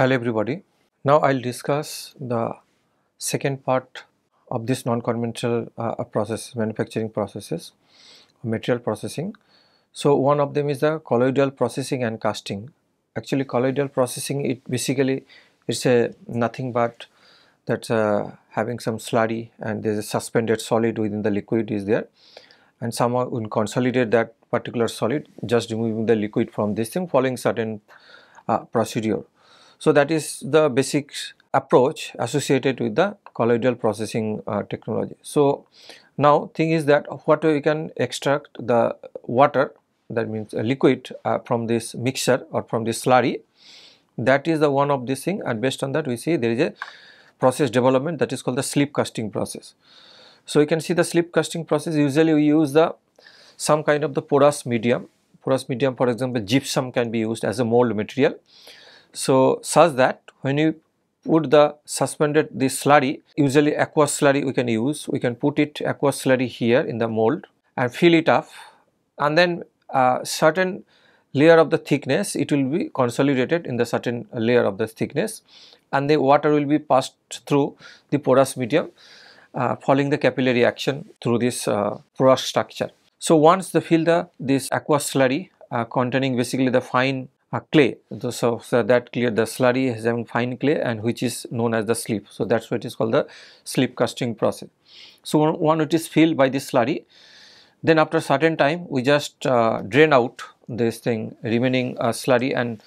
Hello everybody. Now I'll discuss the second part of this non-conventional uh, process manufacturing processes material processing. So one of them is the colloidal processing and casting. Actually colloidal processing it basically it's a nothing but that uh, having some slurry and there's a suspended solid within the liquid is there and somehow we consolidate that particular solid just removing the liquid from this thing following certain uh, procedure. So that is the basic approach associated with the colloidal processing uh, technology. So now thing is that what we can extract the water that means a liquid uh, from this mixture or from this slurry that is the one of this thing and based on that we see there is a process development that is called the slip casting process. So you can see the slip casting process usually we use the some kind of the porous medium porous medium for example gypsum can be used as a mold material. So such that when you put the suspended this slurry usually aqueous slurry we can use. We can put it aqueous slurry here in the mold and fill it up. And then uh, certain layer of the thickness it will be consolidated in the certain layer of the thickness. And the water will be passed through the porous medium uh, following the capillary action through this uh, porous structure. So once the fill the this aqueous slurry uh, containing basically the fine uh, clay. So, so, that clear the slurry is having fine clay and which is known as the slip. So that's what is called the slip casting process. So one it is filled by this slurry then after a certain time we just uh, drain out this thing remaining uh, slurry and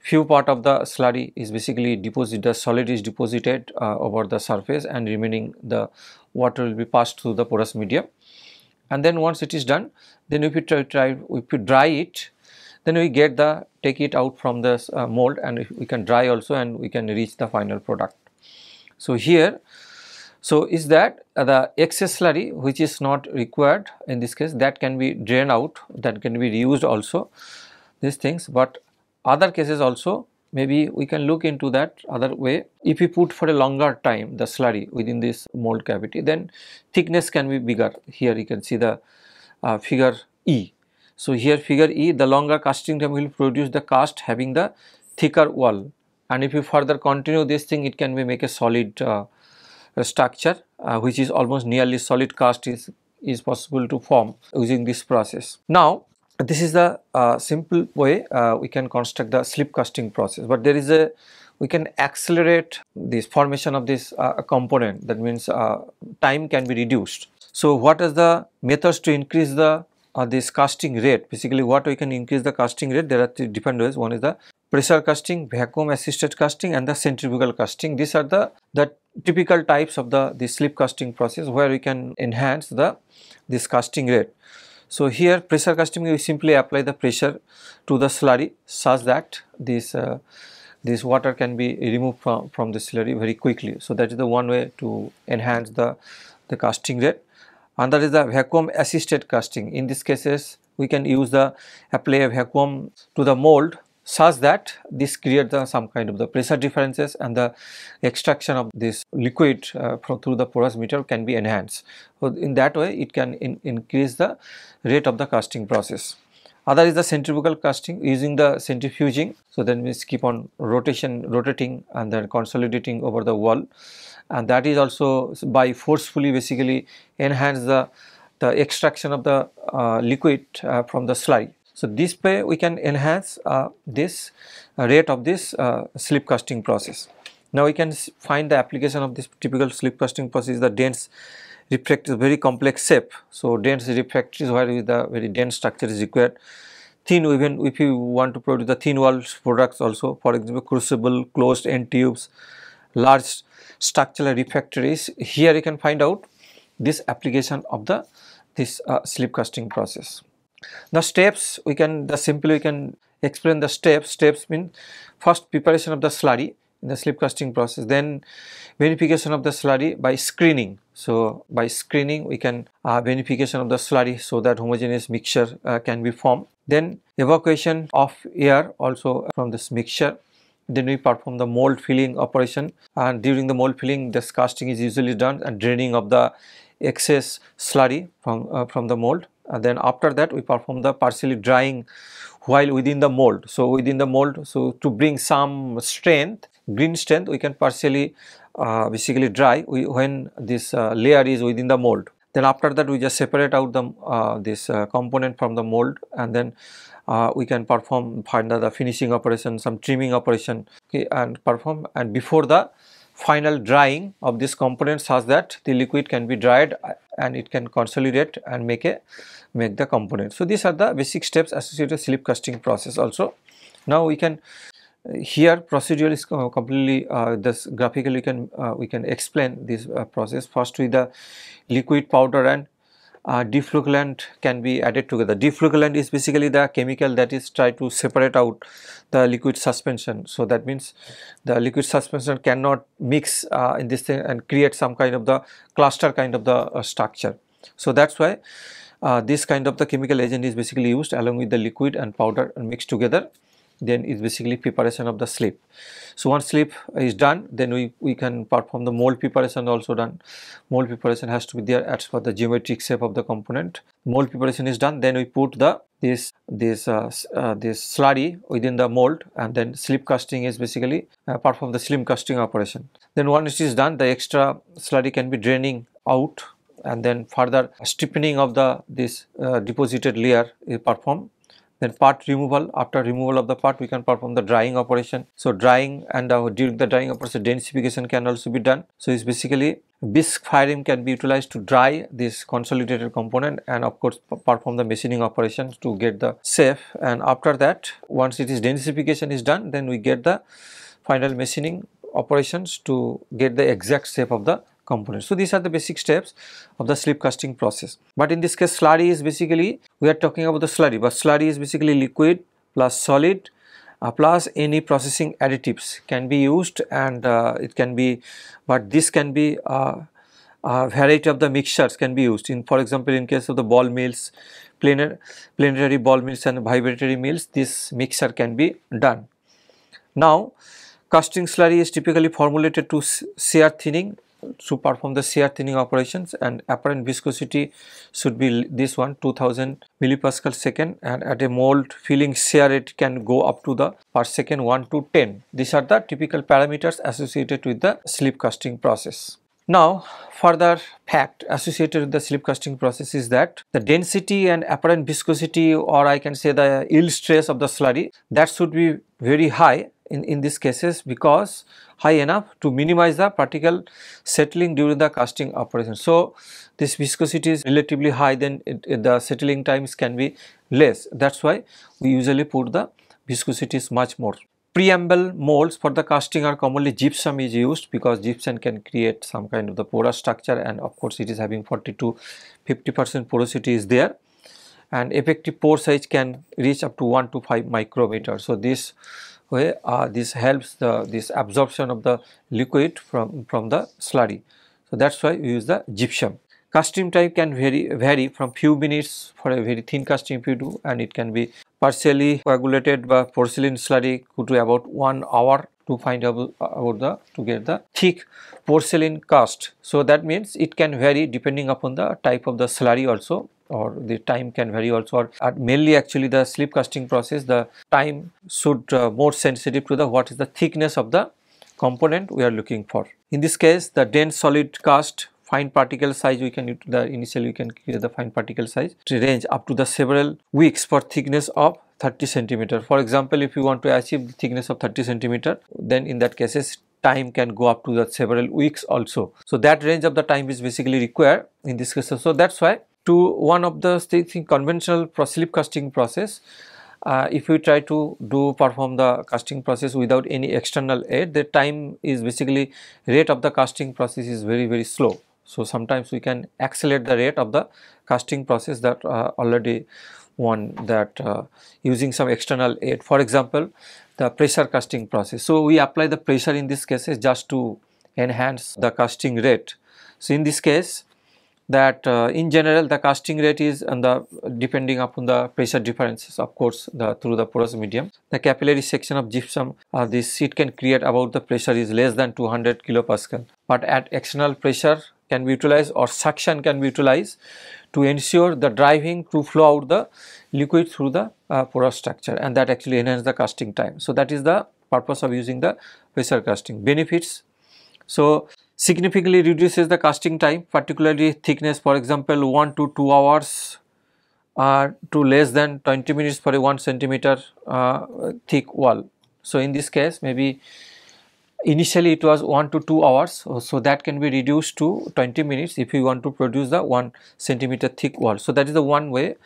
few part of the slurry is basically deposited the solid is deposited uh, over the surface and remaining the water will be passed through the porous medium and then once it is done then if you try, try if you dry it then we get the take it out from this uh, mold and we can dry also and we can reach the final product. So here so is that the excess slurry which is not required in this case that can be drained out that can be reused also these things. But other cases also maybe we can look into that other way. If we put for a longer time the slurry within this mold cavity then thickness can be bigger. Here you can see the uh, figure E so, here figure E the longer casting time will produce the cast having the thicker wall and if you further continue this thing it can be make a solid uh, structure uh, which is almost nearly solid cast is, is possible to form using this process. Now this is the uh, simple way uh, we can construct the slip casting process but there is a we can accelerate this formation of this uh, component that means uh, time can be reduced. So what is the methods to increase the uh, this casting rate. Basically what we can increase the casting rate there are three different ways. One is the pressure casting vacuum assisted casting and the centrifugal casting. These are the the typical types of the the slip casting process where we can enhance the this casting rate. So here pressure casting we simply apply the pressure to the slurry such that this uh, this water can be removed from, from the slurry very quickly. So that is the one way to enhance the, the casting rate and that is the vacuum assisted casting. In these cases, we can use the apply a vacuum to the mold such that this creates some kind of the pressure differences and the extraction of this liquid uh, from, through the porous meter can be enhanced. So, in that way it can in, increase the rate of the casting process. Other is the centrifugal casting using the centrifuging. So, then we keep on rotation rotating and then consolidating over the wall and that is also by forcefully basically enhance the, the extraction of the uh, liquid uh, from the slurry. So, this way we can enhance uh, this uh, rate of this uh, slip casting process. Now, we can find the application of this typical slip casting process the dense refractory is very complex shape. So, dense refractories where the very dense structure is required thin even if you want to produce the thin wall products also for example crucible closed end tubes large structural refractories here you can find out this application of the this uh, slip casting process. The steps we can the simply we can explain the steps steps mean first preparation of the slurry in the slip casting process. Then verification of the slurry by screening. So by screening we can uh, of the slurry so that homogeneous mixture uh, can be formed. Then evacuation of air also from this mixture. Then we perform the mold filling operation. And during the mold filling this casting is usually done and draining of the excess slurry from uh, from the mold. And then after that we perform the partially drying while within the mold. So, within the mold, so to bring some strength, green strength we can partially uh, basically dry we, when this uh, layer is within the mold. Then after that we just separate out the uh, this uh, component from the mold and then uh, we can perform find the finishing operation, some trimming operation okay, and perform and before the final drying of this component such that the liquid can be dried and it can consolidate and make a make the component. So, these are the basic steps associated with slip casting process also. Now, we can here procedure is completely uh, this graphically can uh, we can explain this uh, process first with the liquid powder and uh, can be added together. Deflocculant is basically the chemical that is try to separate out the liquid suspension. So, that means the liquid suspension cannot mix uh, in this thing and create some kind of the cluster kind of the uh, structure. So, that is why uh, this kind of the chemical agent is basically used along with the liquid and powder and mixed together then is basically preparation of the slip. So, once slip is done then we, we can perform the mold preparation also done. Mold preparation has to be there as per the geometric shape of the component. Mold preparation is done then we put the this this uh, uh, this slurry within the mold and then slip casting is basically uh, perform the slip casting operation. Then once it is done the extra slurry can be draining out and then further stiffening of the this uh, deposited layer is performed then part removal, after removal of the part we can perform the drying operation. So drying and uh, during the drying operation densification can also be done. So it's basically bisque firing can be utilized to dry this consolidated component and of course perform the machining operations to get the shape and after that once it is densification is done then we get the final machining operations to get the exact shape of the components. So, these are the basic steps of the slip casting process. But in this case slurry is basically we are talking about the slurry, but slurry is basically liquid plus solid uh, plus any processing additives can be used and uh, it can be, but this can be uh, a variety of the mixtures can be used in for example in case of the ball mills planar, planetary ball mills and vibratory mills this mixture can be done. Now casting slurry is typically formulated to shear thinning to perform the shear thinning operations and apparent viscosity should be this one 2000 millipascal second and at a mold filling shear rate can go up to the per second 1 to 10. These are the typical parameters associated with the slip casting process. Now further fact associated with the slip casting process is that the density and apparent viscosity or I can say the yield stress of the slurry that should be very high in, in these cases because high enough to minimize the particle settling during the casting operation. So, this viscosity is relatively high then it, it, the settling times can be less that is why we usually put the viscosity is much more. Permeable molds for the casting are commonly gypsum is used because gypsum can create some kind of the porous structure and of course it is having 40 to 50 percent porosity is there and effective pore size can reach up to 1 to 5 micrometer. So, this way uh, this helps the this absorption of the liquid from from the slurry. So that's why we use the gypsum. Casting time can vary vary from few minutes for a very thin casting if you do and it can be partially coagulated by porcelain slurry could be about one hour to find out about the to get the thick porcelain cast. So that means it can vary depending upon the type of the slurry also or the time can vary also or uh, mainly actually the slip casting process the time should uh, more sensitive to the what is the thickness of the component we are looking for. In this case the dense solid cast fine particle size we can the initially we can create the fine particle size range up to the several weeks for thickness of 30 centimeter. For example, if you want to achieve the thickness of 30 centimeter then in that cases time can go up to the several weeks also. So that range of the time is basically required in this case. So that's why to one of the think conventional slip casting process uh, if we try to do perform the casting process without any external aid the time is basically rate of the casting process is very very slow. So, sometimes we can accelerate the rate of the casting process that uh, already one that uh, using some external aid for example the pressure casting process. So, we apply the pressure in this case is just to enhance the casting rate. So, in this case that uh, in general the casting rate is and the depending upon the pressure differences of course the through the porous medium the capillary section of gypsum uh, this sheet can create about the pressure is less than 200 kilopascal but at external pressure can be utilized or suction can be utilized to ensure the driving to flow out the liquid through the uh, porous structure and that actually enhance the casting time. So, that is the purpose of using the pressure casting. Benefits. So, significantly reduces the casting time particularly thickness for example 1 to 2 hours uh, to less than 20 minutes for a 1 centimeter uh, thick wall. So, in this case maybe initially it was 1 to 2 hours so that can be reduced to 20 minutes if you want to produce the 1 centimeter thick wall. So, that is the one way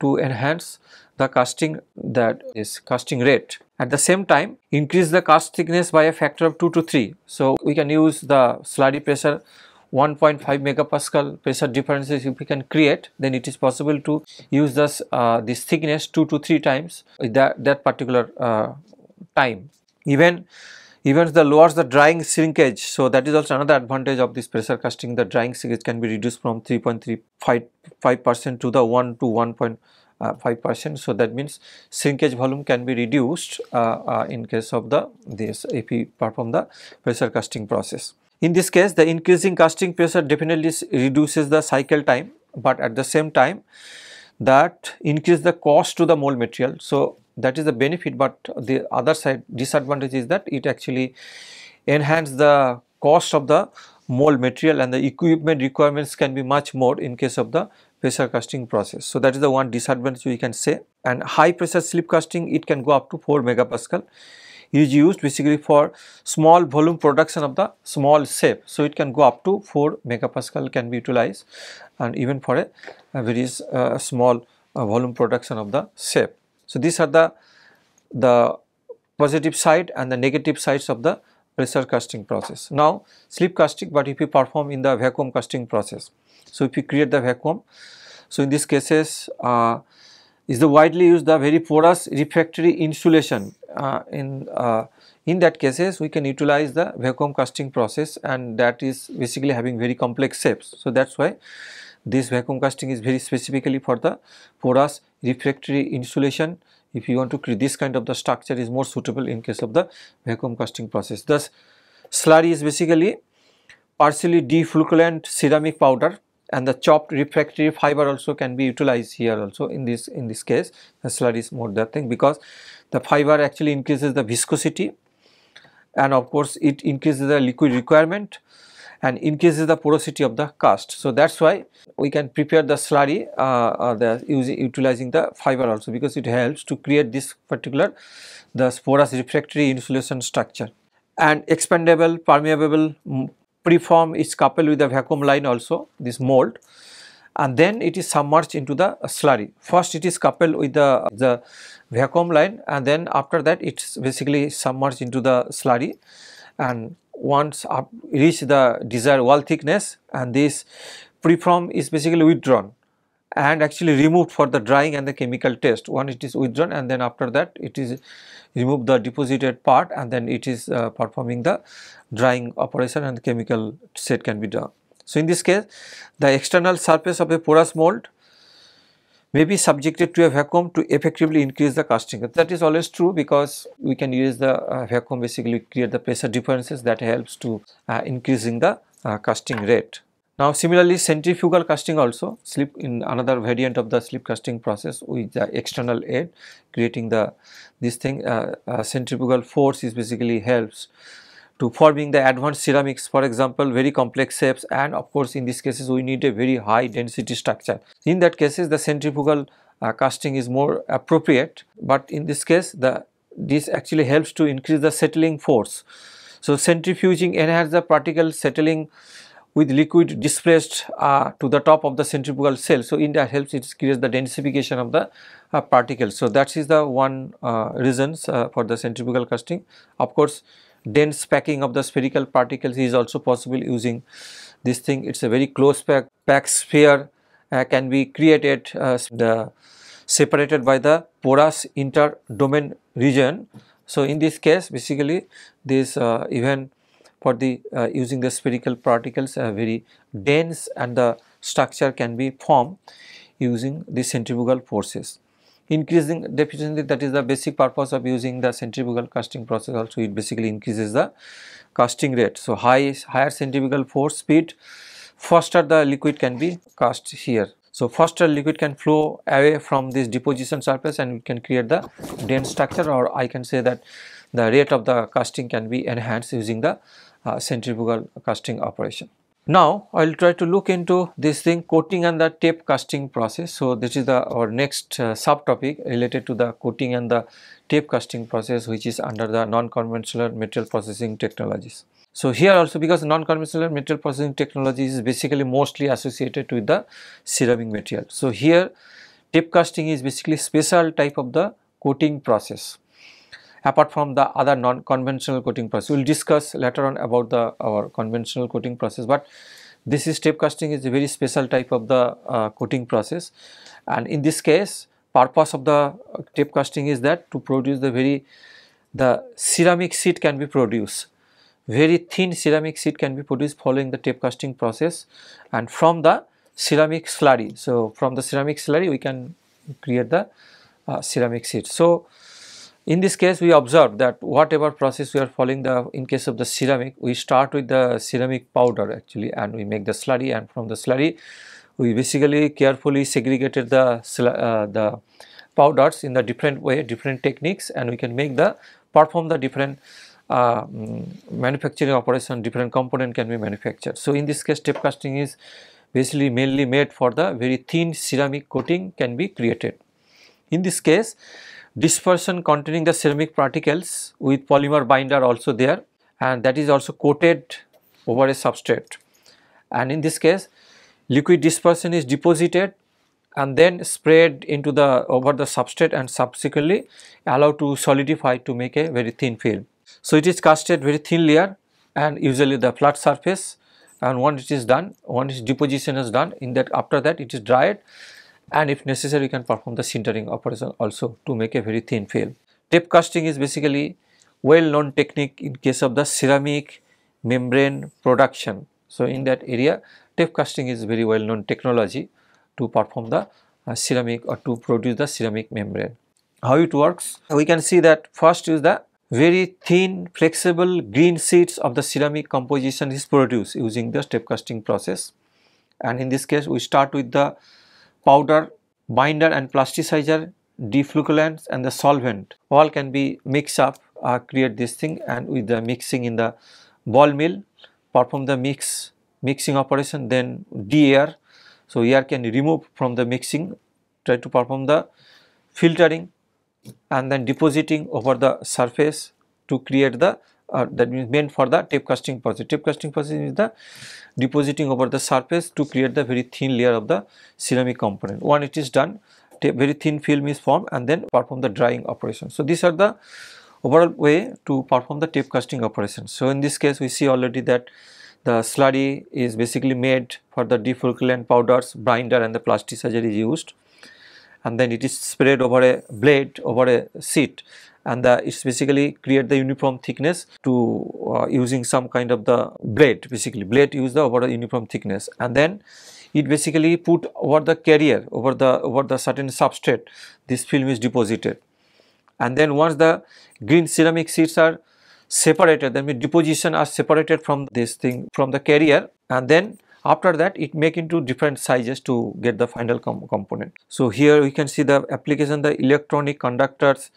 to enhance the casting that is casting rate. At the same time increase the cast thickness by a factor of 2 to 3. So, we can use the slurry pressure 1.5 megapascal pressure differences if we can create then it is possible to use this uh, this thickness 2 to 3 times that that particular uh, time even even the lowers the drying shrinkage. So that is also another advantage of this pressure casting. The drying shrinkage can be reduced from 3.35 percent to the 1 to 1.5 uh, percent. So that means shrinkage volume can be reduced uh, uh, in case of the this if we perform the pressure casting process. In this case the increasing casting pressure definitely reduces the cycle time but at the same time that increase the cost to the mold material. So that is the benefit but the other side disadvantage is that it actually enhance the cost of the mold material and the equipment requirements can be much more in case of the pressure casting process. So, that is the one disadvantage we can say and high pressure slip casting it can go up to 4 megapascal is used basically for small volume production of the small shape. So, it can go up to 4 megapascal can be utilized and even for a, a very uh, small uh, volume production of the shape. So, these are the, the positive side and the negative sides of the pressure casting process. Now, slip casting but if you perform in the vacuum casting process. So, if you create the vacuum, so in these cases uh, is the widely used the very porous refractory insulation uh, in uh, in that cases we can utilize the vacuum casting process and that is basically having very complex shapes. So, that is why this vacuum casting is very specifically for the porous refractory insulation if you want to create this kind of the structure is more suitable in case of the vacuum casting process. Thus, slurry is basically partially deflocculant ceramic powder and the chopped refractory fiber also can be utilized here also in this in this case the slurry is more that thing because the fiber actually increases the viscosity and of course it increases the liquid requirement and increases the porosity of the cast. So, that is why we can prepare the slurry uh, uh, the using utilizing the fiber also because it helps to create this particular the porous refractory insulation structure and expandable permeable preform is coupled with the vacuum line also this mold and then it is submerged into the slurry. First it is coupled with the, the vacuum line and then after that it is basically submerged into the slurry and once up reach the desired wall thickness and this preform is basically withdrawn and actually removed for the drying and the chemical test. Once it is withdrawn and then after that it is remove the deposited part and then it is uh, performing the drying operation and chemical set can be done. So, in this case the external surface of a porous mold may be subjected to a vacuum to effectively increase the casting. That is always true because we can use the uh, vacuum basically create the pressure differences that helps to uh, increasing the uh, casting rate. Now similarly centrifugal casting also slip in another variant of the slip casting process with the external aid creating the this thing uh, uh, centrifugal force is basically helps to forming the advanced ceramics for example very complex shapes and of course in these cases we need a very high density structure. In that cases the centrifugal uh, casting is more appropriate but in this case the this actually helps to increase the settling force. So centrifuging enhances the particle settling with liquid displaced uh, to the top of the centrifugal cell. So in that helps it creates the densification of the uh, particles. So that is the one uh, reasons uh, for the centrifugal casting. Of course dense packing of the spherical particles is also possible using this thing. It is a very close pack, pack sphere uh, can be created uh, the separated by the porous inter-domain region. So, in this case basically this uh, even for the uh, using the spherical particles are very dense and the structure can be formed using the centrifugal forces increasing deficiency that is the basic purpose of using the centrifugal casting process also it basically increases the casting rate. So, high higher centrifugal force speed faster the liquid can be cast here. So, faster liquid can flow away from this deposition surface and it can create the dense structure or I can say that the rate of the casting can be enhanced using the uh, centrifugal casting operation. Now, I will try to look into this thing coating and the tape casting process. So, this is the our next uh, subtopic related to the coating and the tape casting process which is under the non-conventional material processing technologies. So, here also because non-conventional material processing technology is basically mostly associated with the ceramic material. So, here tape casting is basically special type of the coating process apart from the other non-conventional coating process. We will discuss later on about the our conventional coating process, but this is tape casting is a very special type of the uh, coating process and in this case purpose of the uh, tape casting is that to produce the very the ceramic sheet can be produced very thin ceramic sheet can be produced following the tape casting process and from the ceramic slurry. So, from the ceramic slurry we can create the uh, ceramic sheet. So, in this case we observe that whatever process we are following the in case of the ceramic we start with the ceramic powder actually and we make the slurry and from the slurry we basically carefully segregated the uh, the powders in the different way different techniques and we can make the perform the different uh, mm, manufacturing operation different component can be manufactured. So, in this case tape casting is basically mainly made for the very thin ceramic coating can be created. In this case dispersion containing the ceramic particles with polymer binder also there and that is also coated over a substrate and in this case liquid dispersion is deposited and then spread into the over the substrate and subsequently allowed to solidify to make a very thin film. So, it is casted very thin layer and usually the flat surface and once it is done once deposition is done in that after that it is dried and if necessary we can perform the sintering operation also to make a very thin film. Tape casting is basically well known technique in case of the ceramic membrane production. So, in that area tape casting is very well known technology to perform the uh, ceramic or to produce the ceramic membrane. How it works? We can see that first is the very thin flexible green sheets of the ceramic composition is produced using the tape casting process and in this case we start with the powder, binder and plasticizer, deflocculants and the solvent all can be mixed up uh, create this thing and with the mixing in the ball mill perform the mix mixing operation then de-air. So, air can remove from the mixing try to perform the filtering and then depositing over the surface to create the uh, that means meant for the tape casting process. Tape casting process is the depositing over the surface to create the very thin layer of the ceramic component. When it is done, very thin film is formed and then perform the drying operation. So, these are the overall way to perform the tape casting operation. So, in this case we see already that the slurry is basically made for the deflocculant powders, binder and the plasticizer is used and then it is spread over a blade over a sheet and the, it's basically create the uniform thickness to uh, using some kind of the blade basically. Blade use the over a uniform thickness. And then it basically put over the carrier over the over the certain substrate this film is deposited. And then once the green ceramic sheets are separated then the deposition are separated from this thing from the carrier. And then after that it make into different sizes to get the final com component. So, here we can see the application the electronic conductors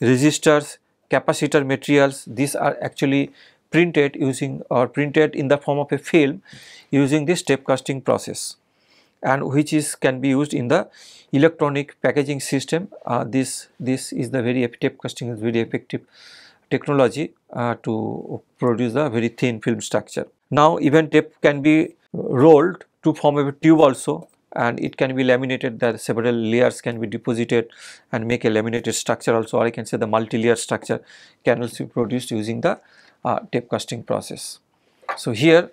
resistors, capacitor materials, these are actually printed using or printed in the form of a film using this tape casting process and which is can be used in the electronic packaging system. Uh, this this is the very tape casting is very effective technology uh, to produce a very thin film structure. Now even tape can be rolled to form a tube also and it can be laminated that several layers can be deposited and make a laminated structure also or I can say the multi-layer structure can also be produced using the uh, tape casting process. So, here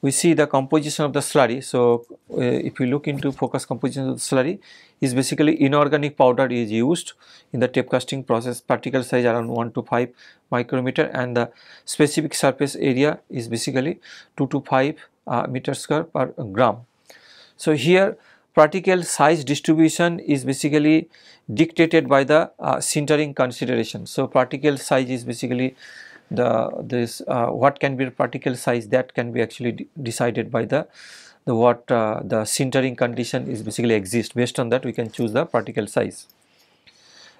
we see the composition of the slurry. So, uh, if you look into focus composition of the slurry is basically inorganic powder is used in the tape casting process particle size around 1 to 5 micrometer and the specific surface area is basically 2 to 5 uh, meter square per gram so, here particle size distribution is basically dictated by the uh, sintering consideration. So, particle size is basically the this uh, what can be particle size that can be actually decided by the the what uh, the sintering condition is basically exist based on that we can choose the particle size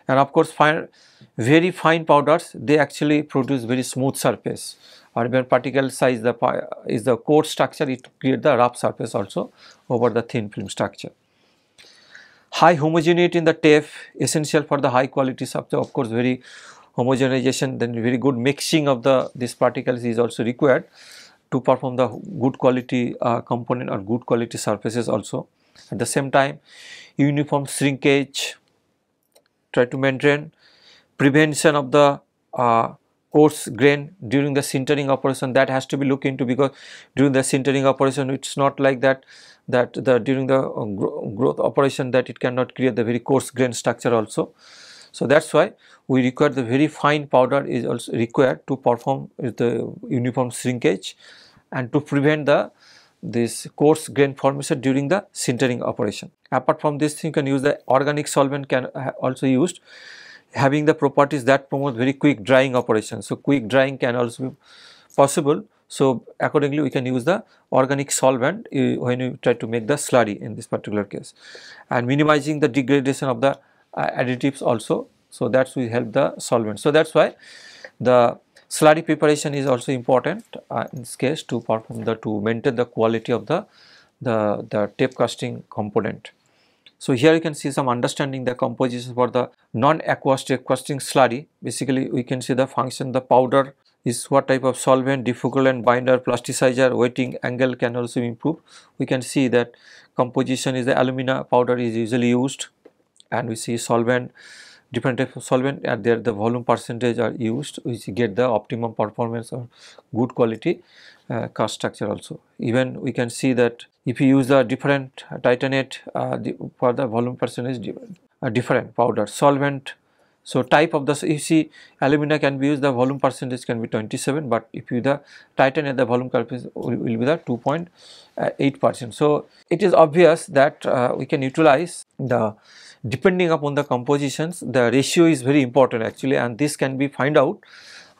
and of course fine very fine powders they actually produce very smooth surface. Or when particle size the is the coarse structure it create the rough surface also over the thin film structure. High homogeneity in the tape essential for the high quality substrate of course very homogenization then very good mixing of the these particles is also required to perform the good quality uh, component or good quality surfaces also. At the same time uniform shrinkage try to maintain prevention of the uh, coarse grain during the sintering operation that has to be looked into because during the sintering operation it's not like that that the during the uh, growth operation that it cannot create the very coarse grain structure also. So that's why we require the very fine powder is also required to perform the uniform shrinkage and to prevent the this coarse grain formation during the sintering operation. Apart from this you can use the organic solvent can also used having the properties that promote very quick drying operation. So quick drying can also be possible so, accordingly we can use the organic solvent uh, when you try to make the slurry in this particular case and minimizing the degradation of the uh, additives also. So, that will help the solvent. So, that is why the slurry preparation is also important uh, in this case to perform the to maintain the quality of the the, the tape casting component. So, here you can see some understanding the composition for the non-aqueous tape casting slurry basically we can see the function the powder is what type of solvent, deflocculant binder, plasticizer, wetting angle can also improve. We can see that composition is the alumina powder is usually used and we see solvent different of solvent and there the volume percentage are used which get the optimum performance or good quality uh, cast structure also. Even we can see that if you use the different titanate uh, the, for the volume percentage uh, different powder solvent so, type of the you see alumina can be used the volume percentage can be 27 but if you the titanate the volume percentage will, will be the 2.8 percent. So, it is obvious that uh, we can utilize the depending upon the compositions the ratio is very important actually and this can be find out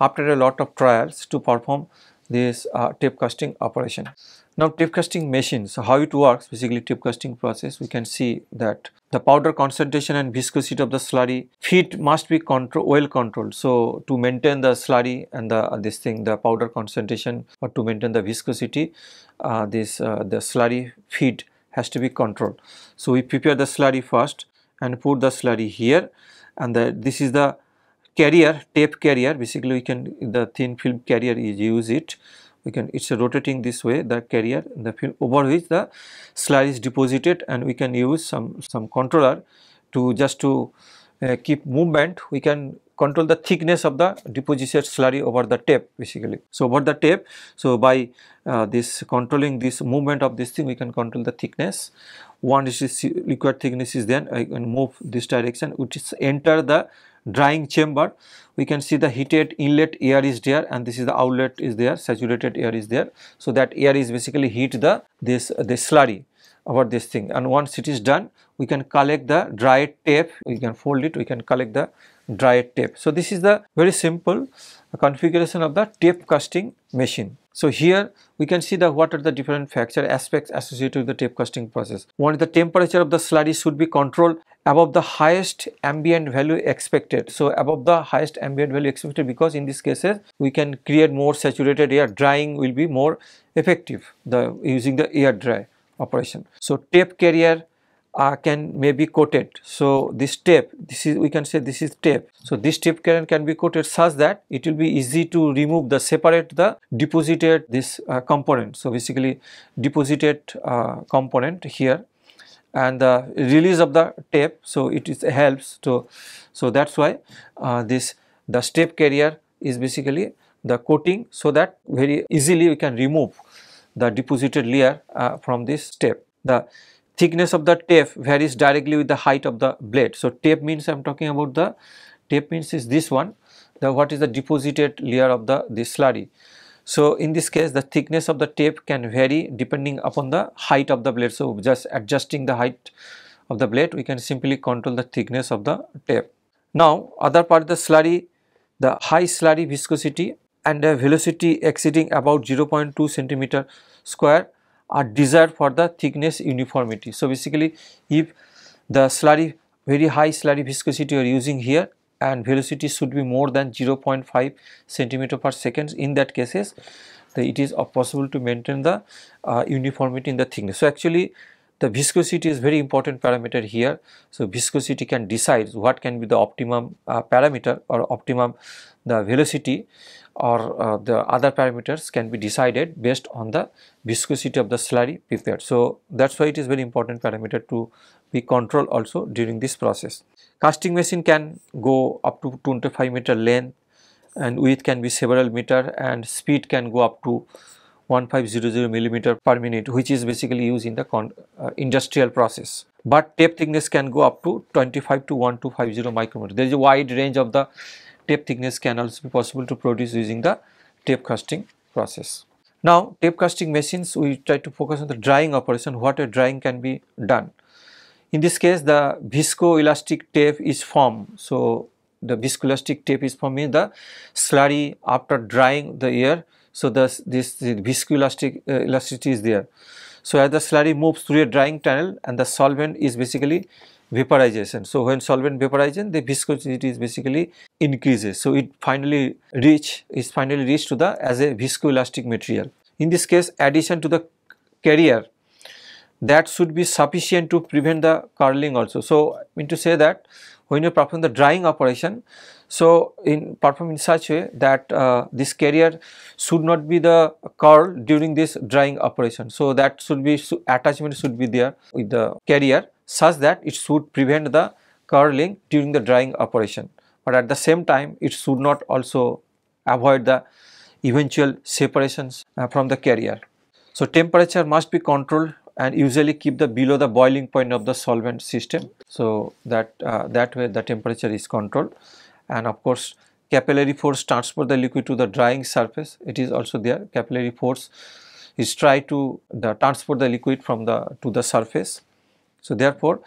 after a lot of trials to perform this uh, tape casting operation. Now tape casting machine, so how it works basically tape casting process we can see that the powder concentration and viscosity of the slurry feed must be control, well controlled. So to maintain the slurry and the uh, this thing the powder concentration or to maintain the viscosity uh, this uh, the slurry feed has to be controlled. So we prepare the slurry first and put the slurry here. And the, this is the carrier tape carrier. Basically we can the thin film carrier is use it. We can it's rotating this way the carrier the film over which the slurry is deposited. And we can use some some controller to just to uh, keep movement we can control the thickness of the deposited slurry over the tape basically. So, over the tape, so by uh, this controlling this movement of this thing we can control the thickness. One is this liquid thickness is then I can move this direction which is enter the drying chamber we can see the heated inlet air is there and this is the outlet is there saturated air is there so that air is basically heat the this this slurry over this thing. And once it is done we can collect the dried tape. We can fold it. We can collect the dried tape. So this is the very simple configuration of the tape casting machine. So here we can see the what are the different factor aspects associated with the tape casting process. One is the temperature of the slurry should be controlled above the highest ambient value expected. So above the highest ambient value expected because in these cases we can create more saturated air. Drying will be more effective the using the air dry operation. So tape carrier uh, can may be coated. So this tape, this is we can say this is tape. So this tape can can be coated such that it will be easy to remove the separate the deposited this uh, component. So basically deposited uh, component here and the release of the tape. So it is helps to so that's why uh, this the tape carrier is basically the coating so that very easily we can remove the deposited layer uh, from this tape. The thickness of the tape varies directly with the height of the blade. So, tape means I am talking about the tape means is this one the what is the deposited layer of the this slurry. So, in this case the thickness of the tape can vary depending upon the height of the blade. So, just adjusting the height of the blade we can simply control the thickness of the tape. Now, other part the slurry the high slurry viscosity and a velocity exceeding about 0.2 centimeter square are desired for the thickness uniformity. So, basically if the slurry very high slurry viscosity you are using here and velocity should be more than 0.5 centimeter per second in that cases it is possible to maintain the uh, uniformity in the thickness. So, actually the viscosity is very important parameter here. So, viscosity can decide what can be the optimum uh, parameter or optimum the velocity or uh, the other parameters can be decided based on the viscosity of the slurry prepared. So, that is why it is very important parameter to be controlled also during this process. Casting machine can go up to 25 meter length and width can be several meter and speed can go up to 1500 millimeter per minute which is basically used in the uh, industrial process. But tape thickness can go up to 25 to 1250 micrometer. There is a wide range of the tape thickness can also be possible to produce using the tape casting process. Now tape casting machines we try to focus on the drying operation what a drying can be done. In this case the viscoelastic tape is formed. So the viscoelastic tape is formed in the slurry after drying the air. So this, this viscoelastic uh, elasticity is there. So as the slurry moves through a drying tunnel and the solvent is basically vaporization. So when solvent vaporization the viscosity is basically increases. So it finally reach is finally reached to the as a viscoelastic material. In this case addition to the carrier that should be sufficient to prevent the curling also. So I mean to say that when you perform the drying operation, so in perform in such way that uh, this carrier should not be the curl during this drying operation. So that should be attachment should be there with the carrier such that it should prevent the curling during the drying operation. But at the same time it should not also avoid the eventual separations uh, from the carrier. So temperature must be controlled and usually keep the below the boiling point of the solvent system. So that uh, that way the temperature is controlled and of course capillary force transfer the liquid to the drying surface it is also there capillary force is try to the transfer the liquid from the to the surface. So therefore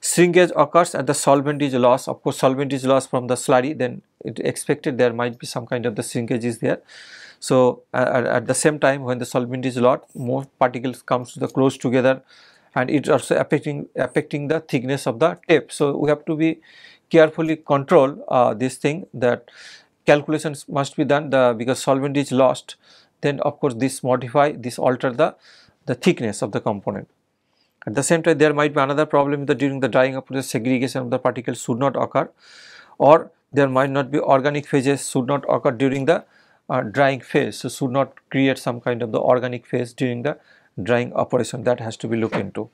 shrinkage occurs and the solvent is lost of course solvent is lost from the slurry then it expected there might be some kind of the shrinkage is there. So, uh, at the same time when the solvent is lost, more particles comes to the close together and it also affecting affecting the thickness of the tape. So, we have to be carefully control uh, this thing that calculations must be done the because solvent is lost then of course this modify this alter the the thickness of the component. At the same time there might be another problem that during the drying up the segregation of the particles should not occur or there might not be organic phases should not occur during the uh, drying phase. So, should not create some kind of the organic phase during the drying operation that has to be looked into.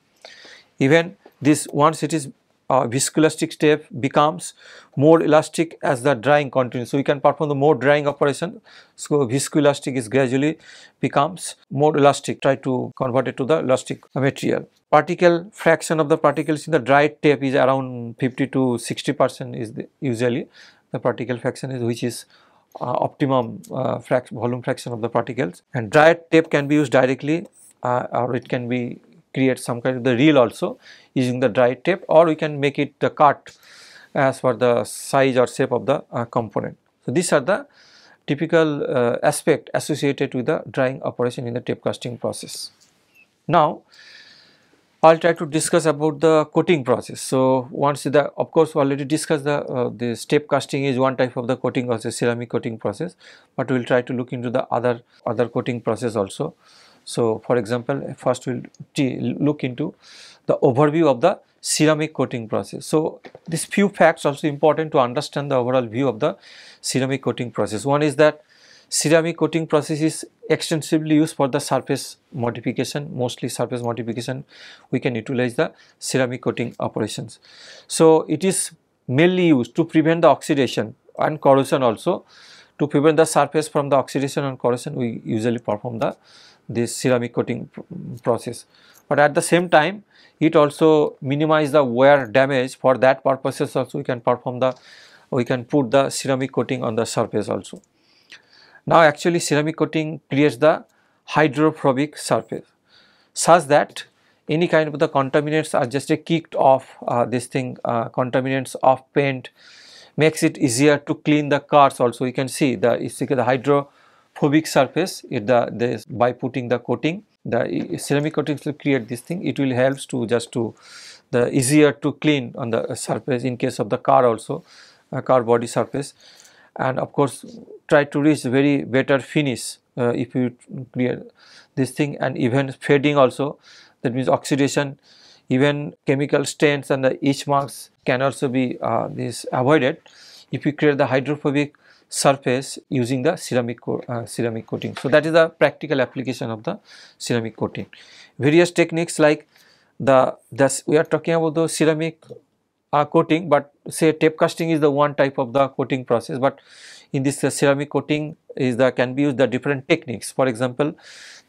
Even this once it is uh, viscoelastic step becomes more elastic as the drying continues. So, we can perform the more drying operation. So, viscoelastic is gradually becomes more elastic try to convert it to the elastic material. Particle fraction of the particles in the dried tape is around 50 to 60 percent is the, usually the particle fraction is which is uh, optimum uh, frac volume fraction of the particles and dried tape can be used directly uh, or it can be create some kind of the reel also using the dry tape or we can make it the cut as per the size or shape of the uh, component. So, these are the typical uh, aspect associated with the drying operation in the tape casting process. Now, I will try to discuss about the coating process. So, once the of course we already discussed the uh, the tape casting is one type of the coating process ceramic coating process, but we will try to look into the other other coating process also. So, for example, first we will look into the overview of the ceramic coating process. So, these few facts also important to understand the overall view of the ceramic coating process. One is that ceramic coating process is extensively used for the surface modification mostly surface modification we can utilize the ceramic coating operations. So, it is mainly used to prevent the oxidation and corrosion also to prevent the surface from the oxidation and corrosion we usually perform the this ceramic coating process. But at the same time it also minimize the wear damage for that purposes also we can perform the we can put the ceramic coating on the surface also. Now actually ceramic coating creates the hydrophobic surface such that any kind of the contaminants are just kicked off uh, this thing uh, contaminants of paint makes it easier to clean the cars also you can see the, the hydrophobic surface it the this by putting the coating the ceramic coatings will create this thing. It will helps to just to the easier to clean on the surface in case of the car also uh, car body surface. And of course try to reach very better finish uh, if you clear this thing. And even fading also that means oxidation even chemical stains and the itch marks can also be uh, this avoided. If you create the hydrophobic surface using the ceramic co uh, ceramic coating. So, that is the practical application of the ceramic coating. Various techniques like the we are talking about the ceramic uh, coating, but say tape casting is the one type of the coating process, but in this uh, ceramic coating is the can be used the different techniques. For example,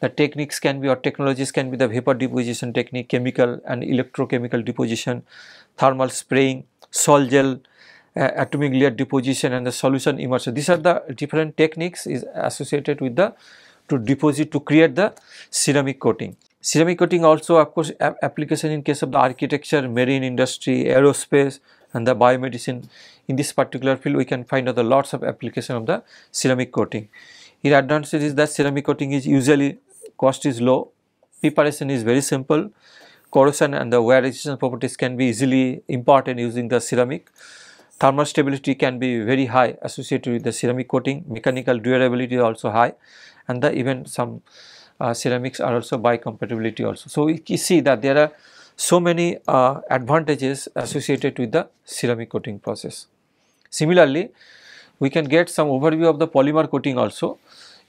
the techniques can be or technologies can be the vapor deposition technique, chemical and electrochemical deposition, thermal spraying, sol gel, atomic layer deposition and the solution immersion. These are the different techniques is associated with the to deposit to create the ceramic coating. Ceramic coating also of course application in case of the architecture, marine industry, aerospace and the biomedicine. In this particular field we can find out the lots of application of the ceramic coating. Here advantage is that ceramic coating is usually cost is low, preparation is very simple, corrosion and the wear resistance properties can be easily imparted using the ceramic. Thermal stability can be very high associated with the ceramic coating, mechanical durability is also high and the even some uh, ceramics are also biocompatibility also. So, we see that there are so many uh, advantages associated with the ceramic coating process. Similarly, we can get some overview of the polymer coating also.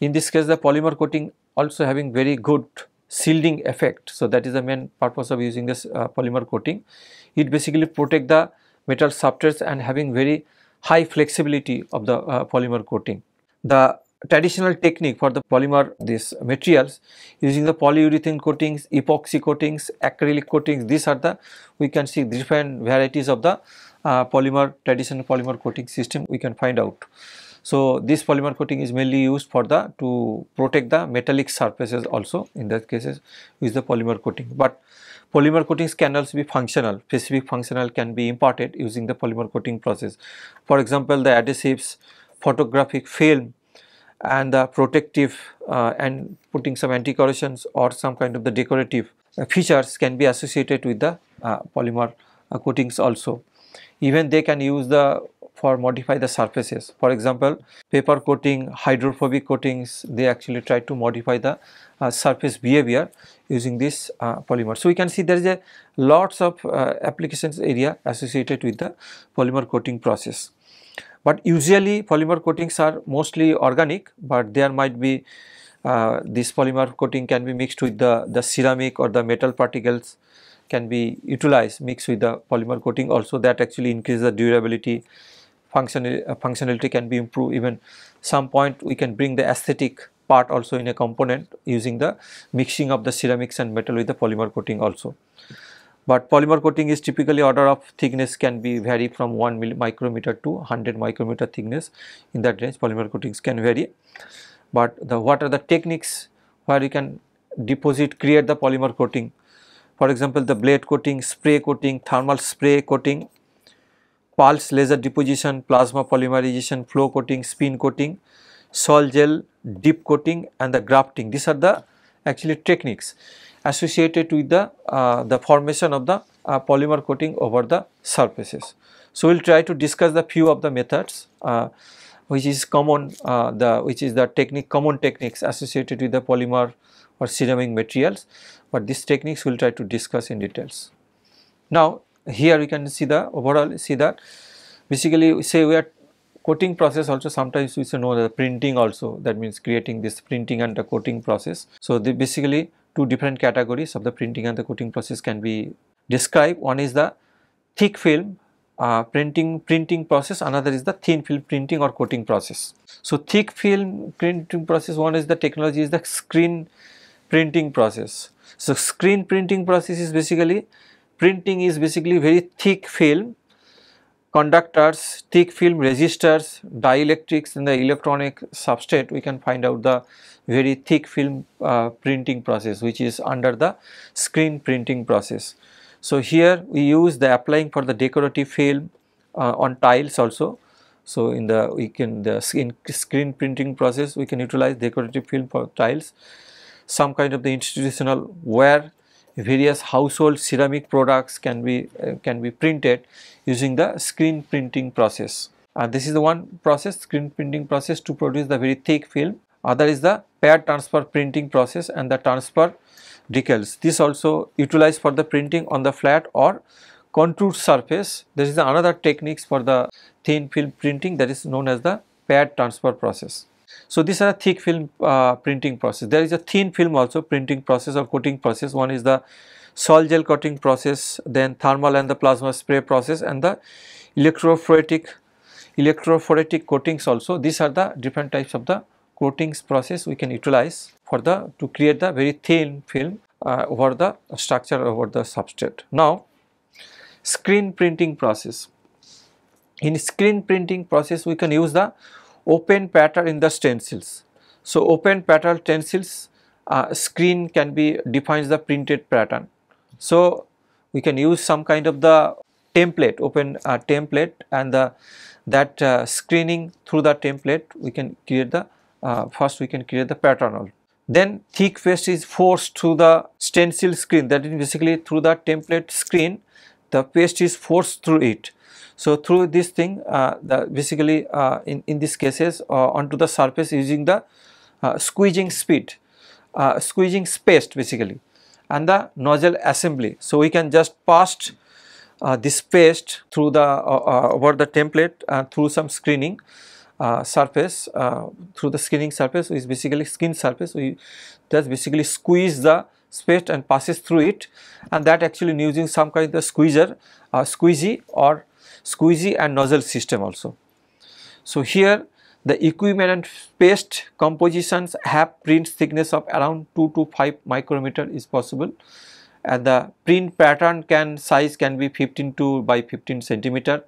In this case the polymer coating also having very good shielding effect. So, that is the main purpose of using this uh, polymer coating. It basically protect the metal substrates and having very high flexibility of the uh, polymer coating. The traditional technique for the polymer these materials using the polyurethane coatings, epoxy coatings, acrylic coatings these are the we can see different varieties of the uh, polymer traditional polymer coating system we can find out. So, this polymer coating is mainly used for the to protect the metallic surfaces also in that cases use the polymer coating, but polymer coatings can also be functional specific functional can be imparted using the polymer coating process. For example, the adhesives, photographic film and the protective uh, and putting some anti-corrosions or some kind of the decorative uh, features can be associated with the uh, polymer uh, coatings also. Even they can use the for modify the surfaces. For example, paper coating, hydrophobic coatings, they actually try to modify the uh, surface behavior using this uh, polymer. So, we can see there is a lots of uh, applications area associated with the polymer coating process. But usually polymer coatings are mostly organic, but there might be uh, this polymer coating can be mixed with the, the ceramic or the metal particles can be utilized mixed with the polymer coating also that actually increase the durability functional, uh, functionality can be improved even some point we can bring the aesthetic part also in a component using the mixing of the ceramics and metal with the polymer coating also. But polymer coating is typically order of thickness can be vary from 1 micrometer to 100 micrometer thickness in that range polymer coatings can vary. But the what are the techniques where you can deposit create the polymer coating for example the blade coating, spray coating, thermal spray coating pulse laser deposition, plasma polymerization, flow coating, spin coating, sol gel, dip coating and the grafting. These are the actually techniques associated with the, uh, the formation of the uh, polymer coating over the surfaces. So, we will try to discuss the few of the methods uh, which is common uh, the which is the technique common techniques associated with the polymer or ceramic materials, but these techniques we will try to discuss in details. Now, here we can see the overall see that basically say we are coating process also sometimes we know the printing also that means creating this printing and the coating process. So, the basically two different categories of the printing and the coating process can be described one is the thick film uh, printing printing process another is the thin film printing or coating process. So, thick film printing process one is the technology is the screen printing process. So, screen printing process is basically printing is basically very thick film conductors, thick film resistors, dielectrics in the electronic substrate we can find out the very thick film uh, printing process which is under the screen printing process. So, here we use the applying for the decorative film uh, on tiles also. So, in the we can the screen, printing process we can utilize decorative film for tiles. some kind of the institutional where various household ceramic products can be uh, can be printed using the screen printing process. Uh, this is the one process screen printing process to produce the very thick film. Other is the pad transfer printing process and the transfer decals. This also utilized for the printing on the flat or contour surface. There is another techniques for the thin film printing that is known as the pad transfer process. So, these are a thick film uh, printing process. There is a thin film also printing process or coating process. One is the sol gel coating process, then thermal and the plasma spray process and the electrophoretic electrophoretic coatings also. These are the different types of the coatings process we can utilize for the to create the very thin film uh, over the structure over the substrate. Now, screen printing process. In screen printing process we can use the open pattern in the stencils. So, open pattern stencils uh, screen can be defines the printed pattern. So, we can use some kind of the template open uh, template and the that uh, screening through the template we can create the uh, first we can create the pattern then thick paste is forced through the stencil screen that is basically through the template screen the paste is forced through it so, through this thing uh, the basically uh, in, in these cases uh, onto the surface using the uh, squeezing speed, uh, squeezing space basically and the nozzle assembly. So, we can just pass uh, this paste through the over the template and through some screening surface through the screening surface is basically skin surface we just basically squeeze the space and passes through it and that actually using some kind of the squeezer squeezy or squeegee and nozzle system also. So, here the equivalent paste compositions have print thickness of around 2 to 5 micrometer is possible. And the print pattern can size can be 15 to by 15 centimeter.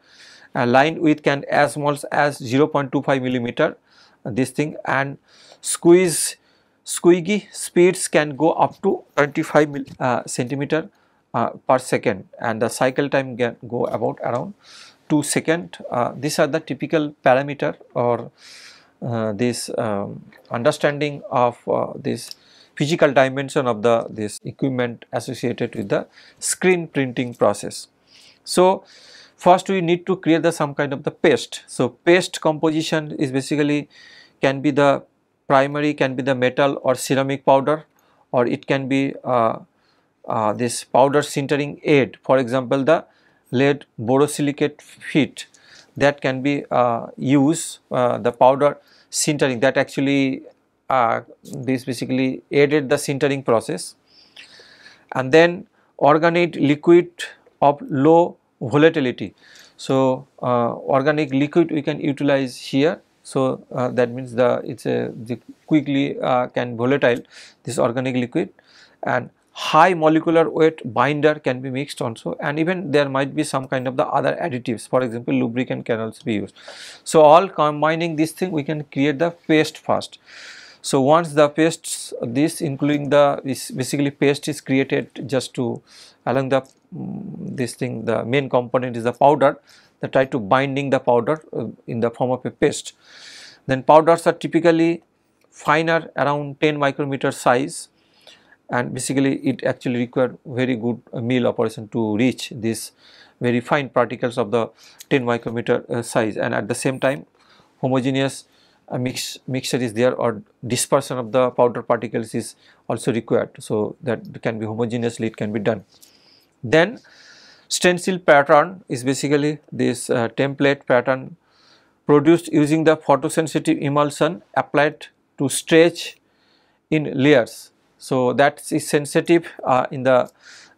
Uh, line width can as small as 0.25 millimeter uh, this thing. And squeeze squeegee speeds can go up to 25 uh, centimeter uh, per second and the cycle time can go about around 2 second. Uh, these are the typical parameter or uh, this um, understanding of uh, this physical dimension of the this equipment associated with the screen printing process. So, first we need to create the some kind of the paste. So, paste composition is basically can be the primary can be the metal or ceramic powder or it can be uh, uh, this powder sintering aid for example the lead borosilicate frit that can be uh, used uh, the powder sintering that actually uh, this basically aided the sintering process and then organic liquid of low volatility. So, uh, organic liquid we can utilize here. So, uh, that means the it is a the quickly uh, can volatile this organic liquid and high molecular weight binder can be mixed also and even there might be some kind of the other additives for example lubricant can also be used. So, all combining this thing we can create the paste first. So, once the paste this including the this basically paste is created just to along the um, this thing the main component is the powder that try to binding the powder uh, in the form of a paste. Then powders are typically finer around 10 micrometer size and basically it actually required very good uh, mill operation to reach this very fine particles of the 10 micrometer uh, size and at the same time homogeneous uh, mix mixture is there or dispersion of the powder particles is also required. So, that can be homogeneously it can be done. Then stencil pattern is basically this uh, template pattern produced using the photosensitive emulsion applied to stretch in layers so, that is sensitive uh, in the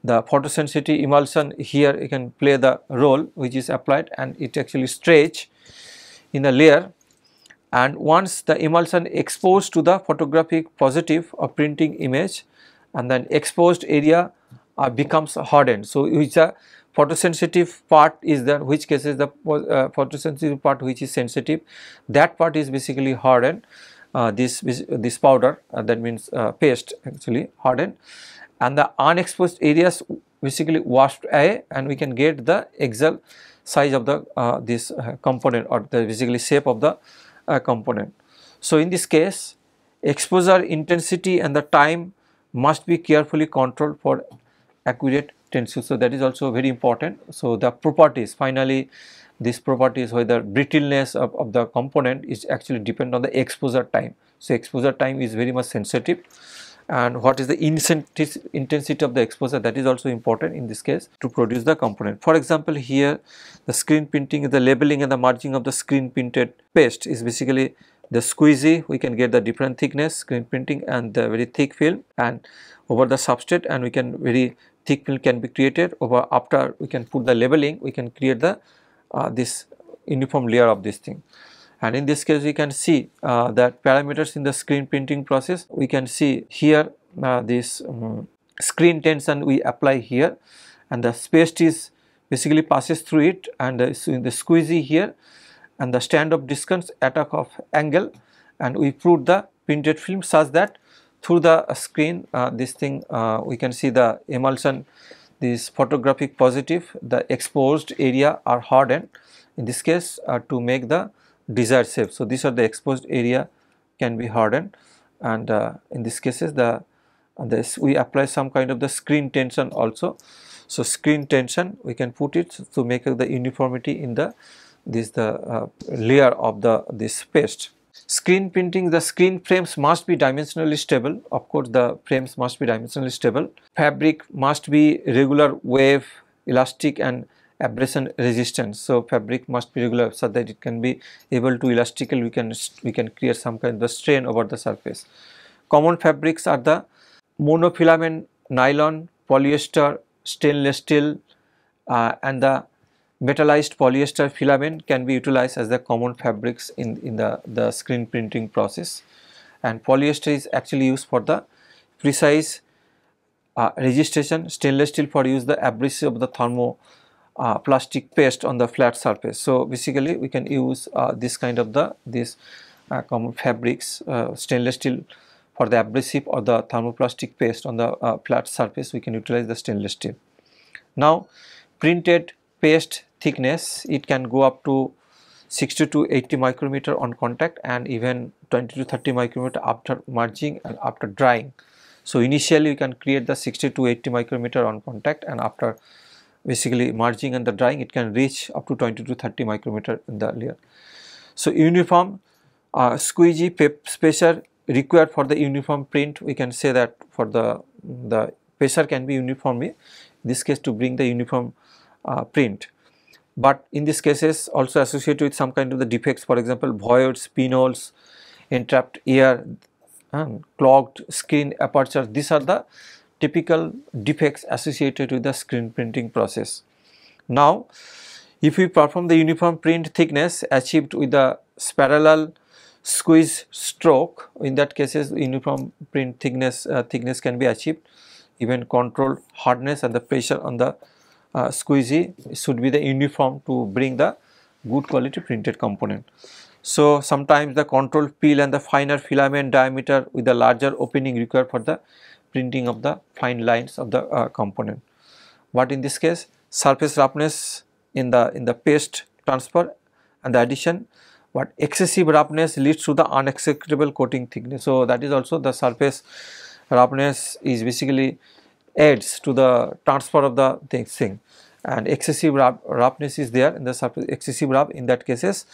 the photosensitive emulsion. Here you can play the role which is applied and it actually stretch in a layer. And once the emulsion exposed to the photographic positive or printing image and then exposed area uh, becomes hardened. So, which the photosensitive part is there which cases the uh, photosensitive part which is sensitive that part is basically hardened this this powder uh, that means uh, paste actually hardened and the unexposed areas basically washed away and we can get the axial size of the uh, this uh, component or the basically shape of the uh, component. So, in this case exposure intensity and the time must be carefully controlled for accurate stencil. So, that is also very important. So, the properties finally these properties whether the brittleness of, of the component is actually depend on the exposure time. So, exposure time is very much sensitive and what is the intensity of the exposure that is also important in this case to produce the component. For example, here the screen printing is the labeling and the marging of the screen printed paste is basically the squeegee we can get the different thickness screen printing and the very thick film and over the substrate and we can very thick film can be created over after we can put the labeling we can create the uh, this uniform layer of this thing. And in this case we can see uh, that parameters in the screen printing process we can see here uh, this um, screen tension we apply here. And the space is basically passes through it and the, the squeegee here. And the stand of distance attack of angle. And we put the printed film such that through the screen uh, this thing uh, we can see the emulsion this photographic positive the exposed area are hardened in this case uh, to make the desired shape. So, these are the exposed area can be hardened and uh, in this cases the this we apply some kind of the screen tension also. So, screen tension we can put it to make the uniformity in the this the uh, layer of the this paste. Screen printing the screen frames must be dimensionally stable of course the frames must be dimensionally stable. Fabric must be regular weave elastic and abrasion resistance. So, fabric must be regular so that it can be able to elastical we can we can create some kind of strain over the surface. Common fabrics are the monofilament nylon, polyester, stainless steel uh, and the metallized polyester filament can be utilized as the common fabrics in, in the, the screen printing process and polyester is actually used for the precise uh, registration, stainless steel for use the abrasive of the thermo uh, plastic paste on the flat surface. So, basically we can use uh, this kind of the this uh, common fabrics uh, stainless steel for the abrasive or the thermoplastic paste on the uh, flat surface we can utilize the stainless steel. Now printed paste thickness it can go up to 60 to 80 micrometer on contact and even 20 to 30 micrometer after merging and after drying. So initially you can create the 60 to 80 micrometer on contact and after basically merging and the drying it can reach up to 20 to 30 micrometer in the layer. So uniform uh, squeegee pressure required for the uniform print we can say that for the the pressure can be uniformly in this case to bring the uniform print but in these cases also associated with some kind of the defects for example voids pinholes entrapped air um, clogged screen aperture these are the typical defects associated with the screen printing process. Now, if we perform the uniform print thickness achieved with the parallel squeeze stroke, in that cases uniform print thickness uh, thickness can be achieved, even control hardness and the pressure on the uh, squeegee should be the uniform to bring the good quality printed component. So, sometimes the control peel and the finer filament diameter with the larger opening required for the printing of the fine lines of the uh, component. But in this case surface roughness in the in the paste transfer and the addition but excessive roughness leads to the unacceptable coating thickness. So, that is also the surface roughness is basically adds to the transfer of the thing and excessive roughness is there in the surface excessive rough in that cases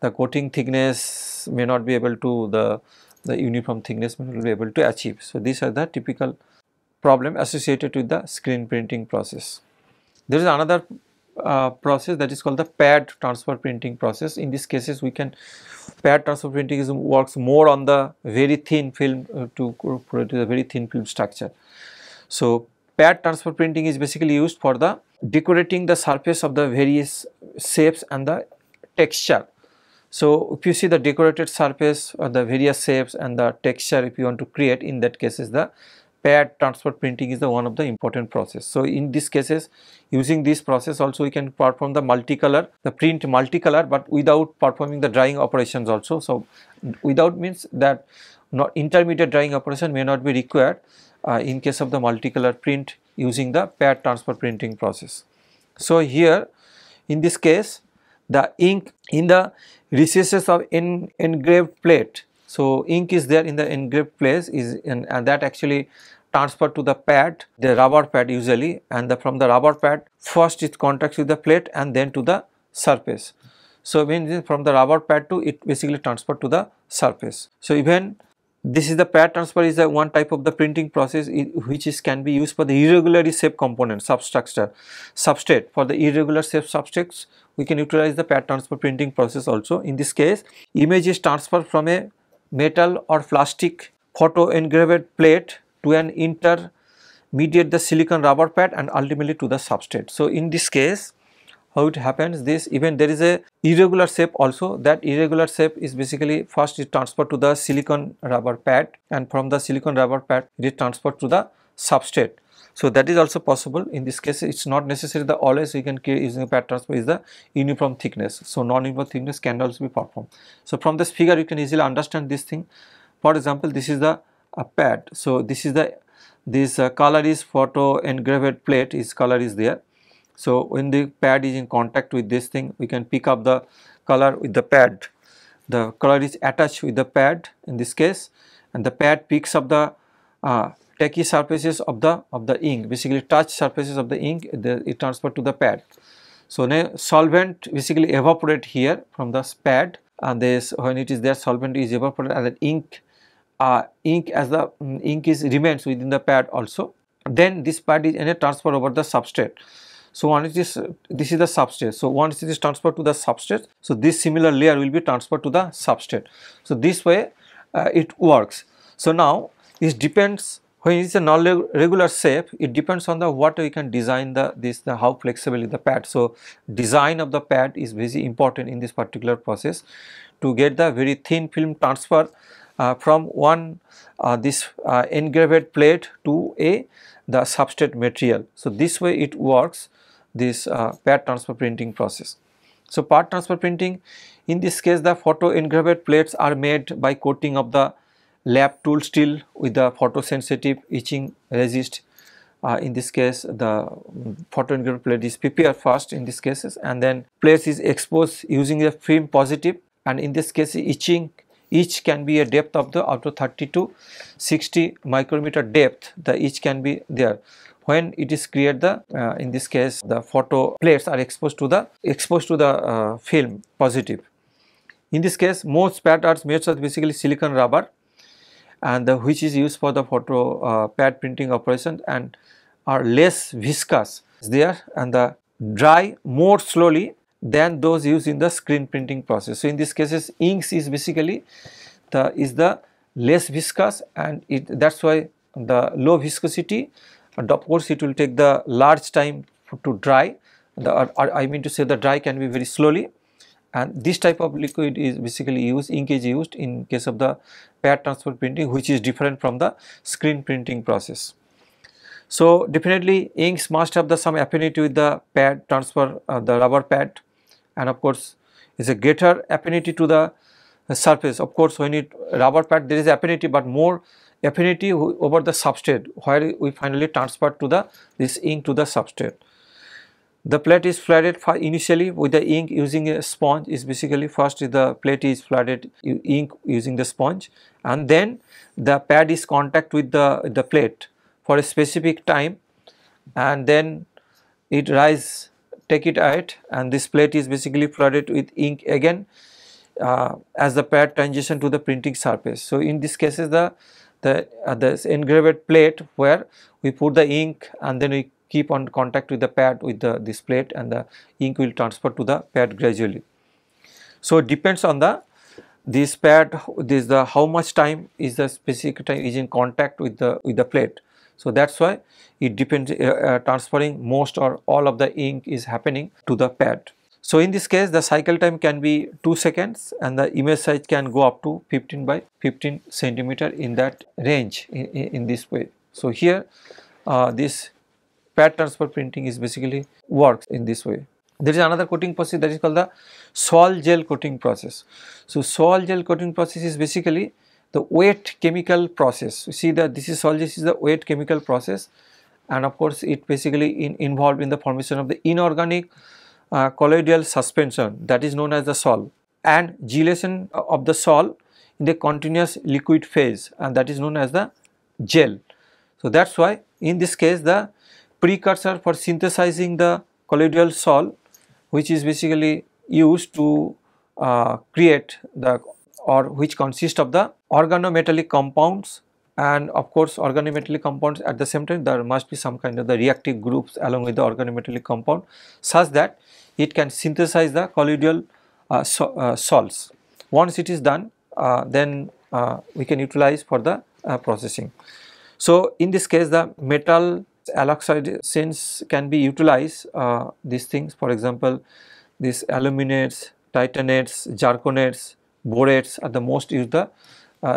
the coating thickness may not be able to the the uniform thickness we will be able to achieve. So, these are the typical problem associated with the screen printing process. There is another uh, process that is called the pad transfer printing process. In these cases, we can pad transfer printing is, works more on the very thin film uh, to produce a very thin film structure. So, pad transfer printing is basically used for the decorating the surface of the various shapes and the texture so, if you see the decorated surface or the various shapes and the texture if you want to create in that case is the pad transfer printing is the one of the important process. So, in these cases using this process also we can perform the multicolor, the print multicolor but without performing the drying operations also. So, without means that not intermediate drying operation may not be required uh, in case of the multicolor print using the pad transfer printing process. So, here in this case the ink in the recesses of en engraved plate So, ink is there in the engraved place is in, and that actually transferred to the pad, the rubber pad usually and the, from the rubber pad first it contacts with the plate and then to the surface. So, when from the rubber pad to it basically transferred to the surface. So, even this is the pad transfer is the one type of the printing process which is can be used for the irregularly shaped component substructure substrate. For the irregular shaped substrates we can utilize the pad transfer printing process also. In this case image is transferred from a metal or plastic photo engraved plate to an intermediate the silicon rubber pad and ultimately to the substrate. So in this case how it happens this even there is a irregular shape also that irregular shape is basically first it transferred to the silicon rubber pad and from the silicon rubber pad it is transferred to the substrate. So that is also possible in this case it is not necessary the always we can create using a pad transfer is the uniform thickness. So non-uniform thickness can also be performed. So from this figure you can easily understand this thing. For example this is the a pad. So this is the this uh, color is photo engraved plate is color is there so, when the pad is in contact with this thing we can pick up the color with the pad. The color is attached with the pad in this case and the pad picks up the uh, tacky surfaces of the of the ink basically touch surfaces of the ink the, it transfer to the pad. So, now solvent basically evaporate here from the pad and this when it is there solvent is evaporated and the ink uh, ink as the um, ink is remains within the pad also then this pad is in a transfer over the substrate. So, once this this is the substrate. So, once it is transferred to the substrate, so this similar layer will be transferred to the substrate. So, this way uh, it works. So, now it depends when it is a non-regular shape it depends on the what we can design the this the how flexible is the pad. So, design of the pad is very important in this particular process to get the very thin film transfer uh, from one uh, this uh, engraved plate to a the substrate material. So, this way it works this uh, pad transfer printing process. So, pad transfer printing in this case the photo engraved plates are made by coating of the lab tool steel with the photosensitive etching resist. Uh, in this case the photo engraved plate is prepared first in these cases and then plates is exposed using a film positive. And in this case etching each can be a depth of the up to 30 to 60 micrometer depth. The each can be there when it is cleared the uh, in this case the photo plates are exposed to the exposed to the uh, film positive. In this case most pad are made of basically silicon rubber and the, which is used for the photo uh, pad printing operation and are less viscous there and the dry more slowly than those used in the screen printing process. So, in this cases inks is basically the is the less viscous and it that is why the low viscosity and of course it will take the large time to dry. The I mean to say the dry can be very slowly. And this type of liquid is basically used ink is used in case of the pad transfer printing which is different from the screen printing process. So definitely inks must have the some affinity with the pad transfer uh, the rubber pad. And of course is a greater affinity to the surface. Of course when it rubber pad there is affinity but more affinity over the substrate where we finally transfer to the this ink to the substrate. The plate is flooded initially with the ink using a sponge is basically first the plate is flooded ink using the sponge and then the pad is contact with the, the plate for a specific time and then it rise take it out and this plate is basically flooded with ink again uh, as the pad transition to the printing surface. So, in this cases the the uh, this engraved plate where we put the ink and then we keep on contact with the pad with the this plate and the ink will transfer to the pad gradually. So, it depends on the this pad this the how much time is the specific time is in contact with the with the plate. So, that is why it depends uh, uh, transferring most or all of the ink is happening to the pad. So, in this case the cycle time can be 2 seconds and the image size can go up to 15 by 15 centimeter in that range in, in this way. So, here uh, this pad transfer printing is basically works in this way. There is another coating process that is called the sol gel coating process. So, sol gel coating process is basically the wet chemical process. You see that this is sol gel is the wet chemical process and of course, it basically in, involved in the formation of the inorganic uh, colloidal suspension that is known as the sol and gelation of the sol in the continuous liquid phase and that is known as the gel. So, that is why in this case the precursor for synthesizing the colloidal sol which is basically used to uh, create the or which consist of the organometallic compounds and of course organometallic compounds at the same time there must be some kind of the reactive groups along with the organometallic compound such that it can synthesize the colloidal uh, so, uh, salts. Once it is done uh, then uh, we can utilize for the uh, processing. So, in this case the metal alkoxide since can be utilized uh, these things for example these aluminates, titanates, zirconates, borates are the most used the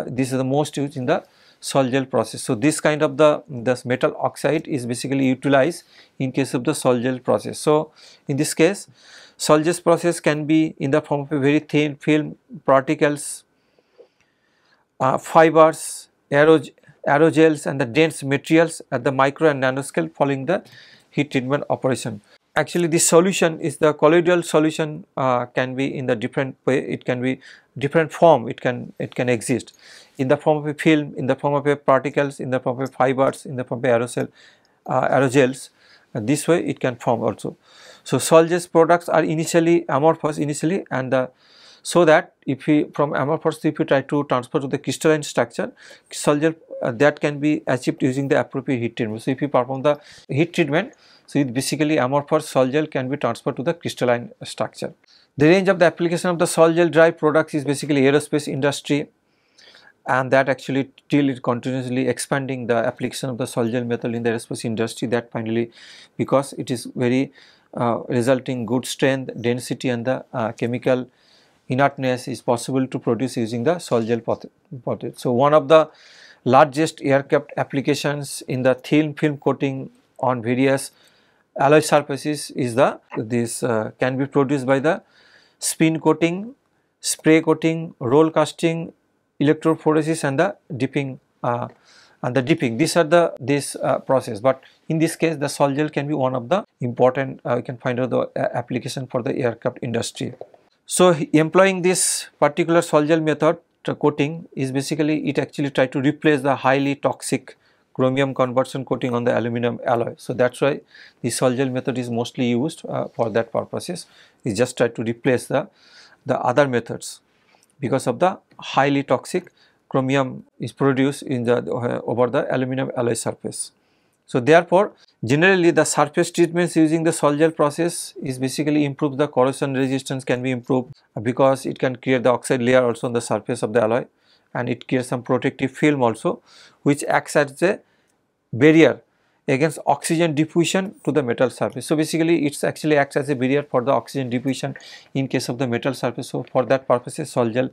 this is the most used in the sol gel process. So, this kind of the this metal oxide is basically utilized in case of the sol gel process. So, in this case sol gel process can be in the form of a very thin film particles, uh, fibers, aerogels and the dense materials at the micro and nanoscale following the heat treatment operation. Actually this solution is the colloidal solution uh, can be in the different way it can be different form it can it can exist in the form of a film, in the form of a particles, in the form of fibers, in the form of aerosol, uh, aerogels. Uh, this way it can form also. So, sol-gel products are initially amorphous initially and the, so that if we from amorphous if we try to transfer to the crystalline structure, sol-gel uh, that can be achieved using the appropriate heat treatment. So, if we perform the heat treatment, so it basically amorphous sol-gel can be transferred to the crystalline structure. The range of the application of the sol-gel dry products is basically aerospace industry, and that actually till it continuously expanding the application of the sol-gel method in the aerospace industry that finally because it is very uh, resulting good strength, density and the uh, chemical inertness is possible to produce using the sol-gel pocket. So, one of the largest aircraft applications in the thin film coating on various alloy surfaces is the this uh, can be produced by the spin coating, spray coating, roll casting electrophoresis and the dipping uh, and the dipping. These are the this uh, process. But in this case the sol gel can be one of the important uh, you can find out the uh, application for the aircraft industry. So employing this particular sol gel method coating is basically it actually try to replace the highly toxic chromium conversion coating on the aluminum alloy. So that's why the sol gel method is mostly used uh, for that purposes. Is just try to replace the the other methods because of the highly toxic chromium is produced in the uh, over the aluminum alloy surface. So, therefore, generally the surface treatments using the sol gel process is basically improve the corrosion resistance can be improved because it can create the oxide layer also on the surface of the alloy and it creates some protective film also which acts as a barrier against oxygen diffusion to the metal surface. So, basically it actually acts as a barrier for the oxygen diffusion in case of the metal surface. So, for that purposes sol gel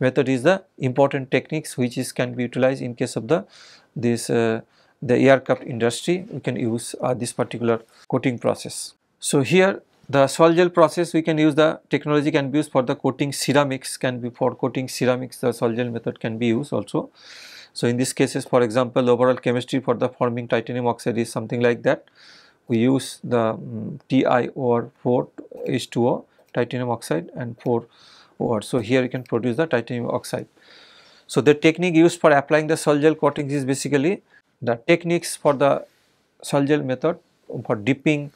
method is the important techniques which is can be utilized in case of the this uh, the aircraft industry we can use uh, this particular coating process. So, here the sol gel process we can use the technology can be used for the coating ceramics can be for coating ceramics the sol gel method can be used also. So, in these cases for example overall chemistry for the forming titanium oxide is something like that. We use the um, Ti over 4 H2O titanium oxide and 4 over. So, here you can produce the titanium oxide. So, the technique used for applying the sol gel coatings is basically the techniques for the sol gel method for dipping,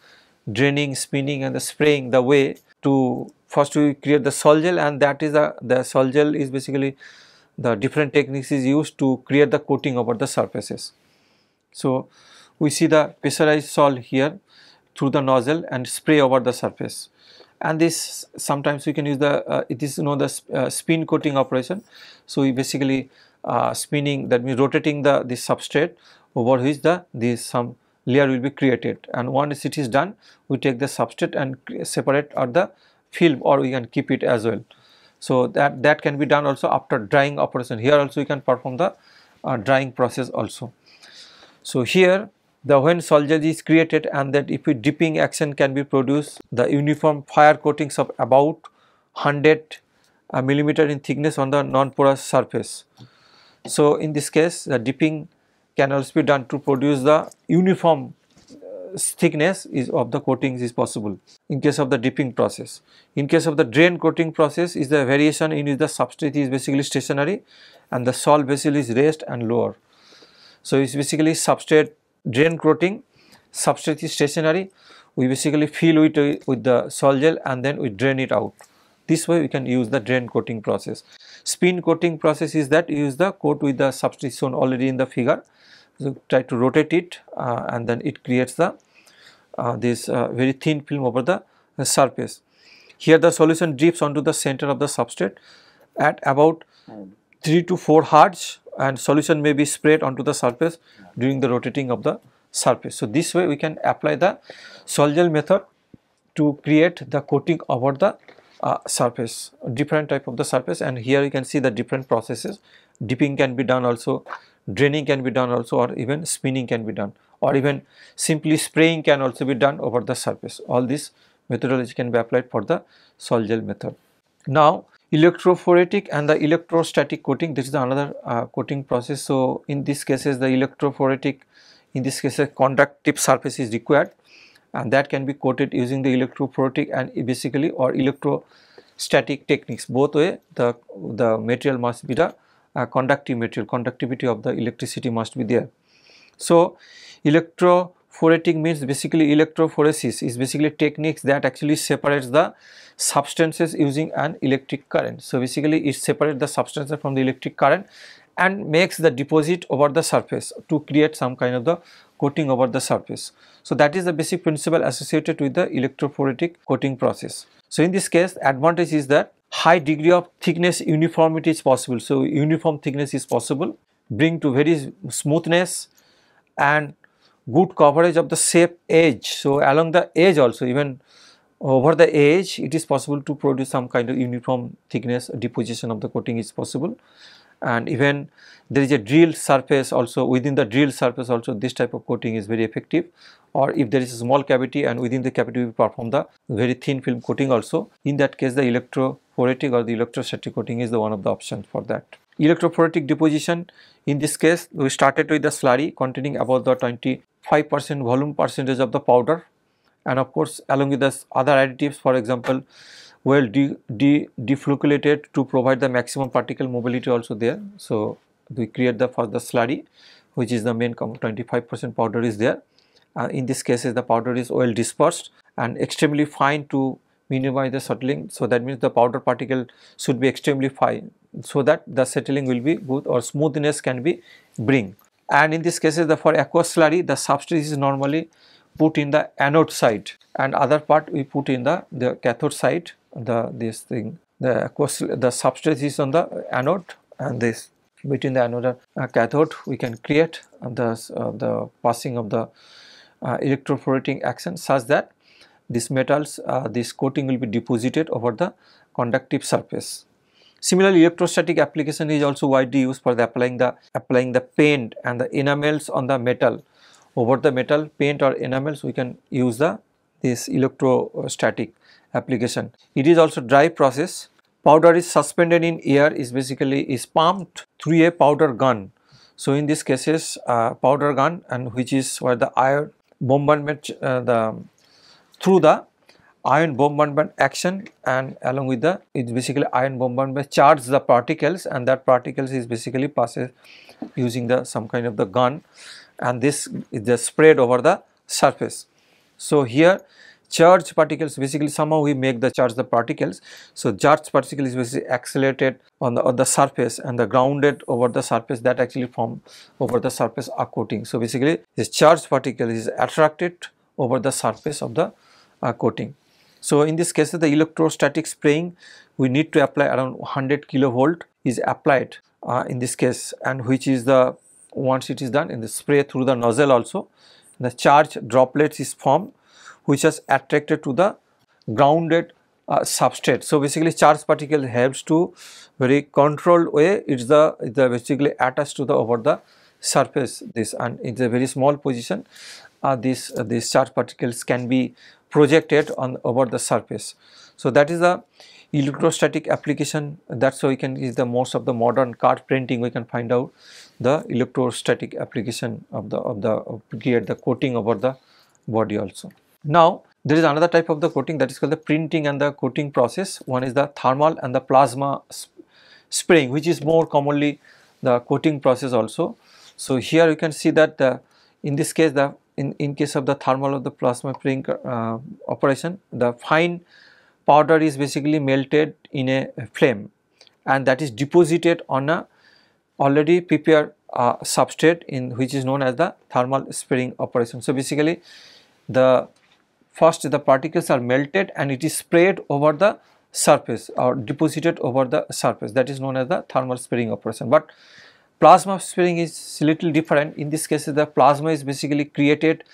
draining, spinning and the spraying the way to first we create the sol gel and that is the, the sol gel is basically the different techniques is used to create the coating over the surfaces. So, we see the pressurized sol here through the nozzle and spray over the surface and this sometimes we can use the uh, it is you know the uh, spin coating operation. So, we basically uh, spinning that means rotating the this substrate over which the this some layer will be created and once it is done we take the substrate and separate or the film or we can keep it as well. So, that, that can be done also after drying operation. Here also you can perform the uh, drying process also. So, here the when sol is created and that if a dipping action can be produced, the uniform fire coatings of about 100 uh, millimeter in thickness on the non-porous surface. So, in this case the dipping can also be done to produce the uniform thickness is of the coatings is possible in case of the dipping process. In case of the drain coating process is the variation in which the substrate is basically stationary and the sol vessel is raised and lower. So, it is basically substrate drain coating, substrate is stationary, we basically fill it with the sol gel and then we drain it out. This way we can use the drain coating process. Spin coating process is that use the coat with the substrate shown already in the figure. So, try to rotate it uh, and then it creates the uh, this uh, very thin film over the surface. Here the solution drips onto the center of the substrate at about 3 to 4 hertz and solution may be sprayed onto the surface during the rotating of the surface. So, this way we can apply the sol method to create the coating over the uh, surface, different type of the surface and here you can see the different processes. Dipping can be done also, draining can be done also or even spinning can be done or even simply spraying can also be done over the surface. All this methodology can be applied for the sol gel method. Now electrophoretic and the electrostatic coating this is another uh, coating process. So in these cases the electrophoretic in this case a conductive surface is required and that can be coated using the electrophoretic and basically or electrostatic techniques both way the the material must be the conductive material conductivity of the electricity must be there. So electrophoretic means basically electrophoresis is basically techniques that actually separates the substances using an electric current. So basically it separates the substances from the electric current and makes the deposit over the surface to create some kind of the coating over the surface. So, that is the basic principle associated with the electrophoretic coating process. So, in this case advantage is that high degree of thickness uniformity is possible. So, uniform thickness is possible bring to very smoothness and good coverage of the shape edge. So, along the edge also even over the edge it is possible to produce some kind of uniform thickness deposition of the coating is possible and even there is a drilled surface also within the drilled surface also this type of coating is very effective. Or if there is a small cavity and within the cavity we perform the very thin film coating also. In that case the electrophoretic or the electrostatic coating is the one of the options for that. Electrophoretic deposition in this case we started with the slurry containing about the 25 percent volume percentage of the powder. And of course along with the other additives for example well de, de deflocculated to provide the maximum particle mobility also there. So, we create the for the slurry which is the main 25 percent powder is there. Uh, in this case the powder is well dispersed and extremely fine to minimize the settling. So, that means the powder particle should be extremely fine so that the settling will be good or smoothness can be bring. And in this case the for aqueous slurry the substrate is normally put in the anode side and other part we put in the, the cathode side the this thing. The the substrate is on the anode and this between the anode and uh, cathode we can create the uh, the passing of the uh, action such that these metals uh, this coating will be deposited over the conductive surface. Similarly, electrostatic application is also widely used for the applying the applying the paint and the enamels on the metal. Over the metal paint or enamels, we can use the this electrostatic application. It is also dry process. Powder is suspended in air is basically is pumped through a powder gun. So, in these cases uh, powder gun and which is where the ion bombardment uh, the through the ion bombardment action and along with the it's basically ion bombardment charge the particles and that particles is basically passes using the some kind of the gun and this is just spread over the surface. So, here charged particles basically somehow we make the charge the particles. So, charge particle is basically accelerated on the, on the surface and the grounded over the surface that actually form over the surface are coating. So, basically this charge particle is attracted over the surface of the uh, coating. So, in this case the electrostatic spraying we need to apply around 100 kilovolt is applied uh, in this case and which is the once it is done in the spray through the nozzle also the charge droplets is formed which is attracted to the grounded uh, substrate. So, basically charge particle helps to very controlled way it is the, the basically attached to the over the surface this and is a very small position uh, this uh, these charge particles can be projected on over the surface. So, that is the electrostatic application that is why we can is the most of the modern card printing we can find out the electrostatic application of the of the of create the coating over the body also. Now there is another type of the coating that is called the printing and the coating process. One is the thermal and the plasma sp spraying which is more commonly the coating process also. So here you can see that in this case the in, in case of the thermal or the plasma spraying uh, operation the fine powder is basically melted in a flame and that is deposited on a already prepared uh, substrate in which is known as the thermal spraying operation. So basically the first the particles are melted and it is sprayed over the surface or deposited over the surface. That is known as the thermal spraying operation. But plasma spraying is little different. In this case the plasma is basically created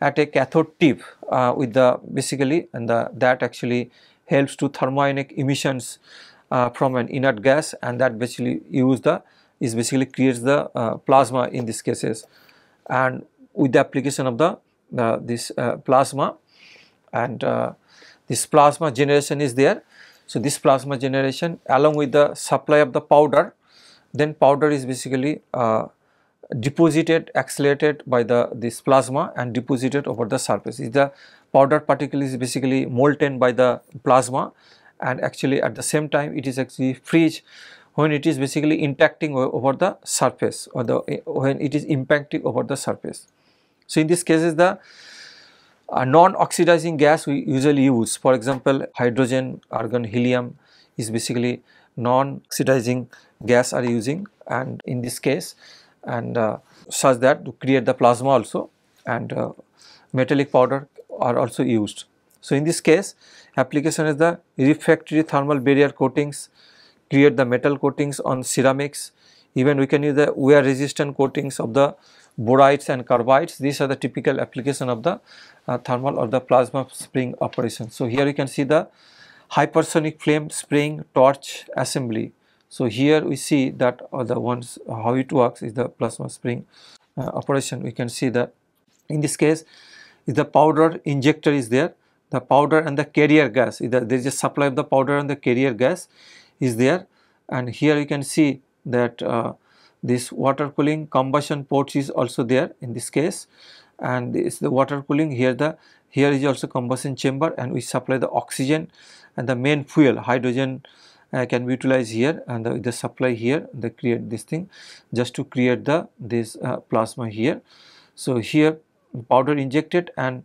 at a cathode tip uh, with the basically and the that actually helps to thermionic emissions uh, from an inert gas and that basically use the is basically creates the uh, plasma in these cases. And with the application of the uh, this plasma and this plasma generation is there so, this plasma generation along with the supply of the powder then powder is basically uh, deposited accelerated by the this plasma and deposited over the surface. Is the powder particle is basically molten by the plasma and actually at the same time it is actually freeze when it is basically interacting over the surface or the when it is impacting over the surface. So, in this case is the a non-oxidizing gas we usually use for example hydrogen, argon, helium is basically non-oxidizing gas are using and in this case and uh, such that to create the plasma also and uh, metallic powder are also used. So, in this case application is the refractory thermal barrier coatings, create the metal coatings on ceramics, even we can use the wear resistant coatings of the borides and carbides. These are the typical application of the uh, thermal or the plasma spraying operation. So, here you can see the hypersonic flame spraying torch assembly. So, here we see that uh, the ones how it works is the plasma spraying uh, operation. We can see that in this case is the powder injector is there, the powder and the carrier gas, either there is a supply of the powder and the carrier gas is there and here you can see that uh, this water cooling combustion ports is also there in this case. And this the water cooling here the here is also combustion chamber and we supply the oxygen and the main fuel hydrogen uh, can be utilized here. And the, the, supply here they create this thing just to create the this uh, plasma here. So, here powder injected and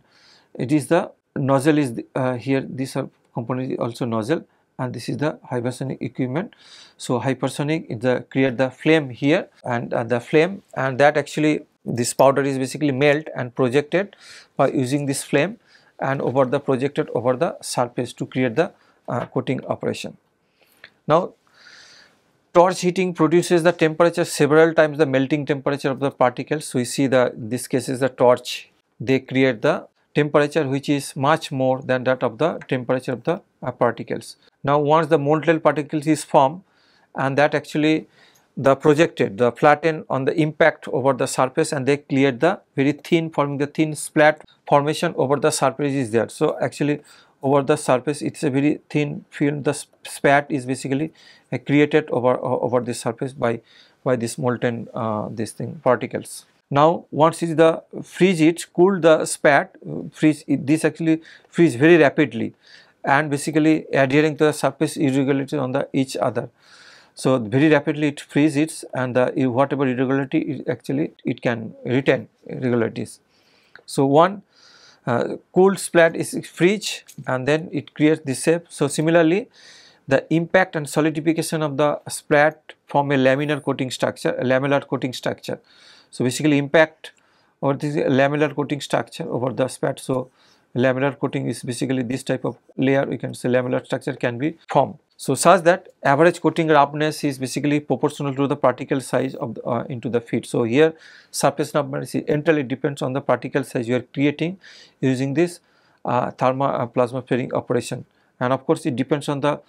it is the nozzle is the, uh, here this component is also nozzle and this is the hypersonic equipment. So, hypersonic is the create the flame here and uh, the flame and that actually this powder is basically melt and projected by using this flame and over the projected over the surface to create the uh, coating operation. Now, torch heating produces the temperature several times the melting temperature of the particles. So, we see the this case is the torch they create the temperature which is much more than that of the temperature of the uh, particles. Now, once the molten particles is formed and that actually the projected the flatten on the impact over the surface and they cleared the very thin forming the thin splat formation over the surface is there. So, actually over the surface it is a very thin film the splat is basically uh, created over uh, over this surface by by this molten uh, this thing particles. Now, once is the freeze it cool the splat freeze it, this actually freeze very rapidly and basically adhering to the surface irregularity on the each other. So, very rapidly it freezes and the whatever irregularity it actually it can retain irregularities. So, one uh, cooled splat is freeze and then it creates this shape. So, similarly the impact and solidification of the splat form a laminar coating structure, a lamellar coating structure. So, basically impact or this lamellar coating structure over the splat. So, lamellar coating is basically this type of layer we can say lamellar structure can be formed. So, such that average coating roughness is basically proportional to the particle size of the, uh, into the feed. So, here surface roughness entirely depends on the particle size you are creating using this uh, uh, plasma spraying operation and of course, it depends on the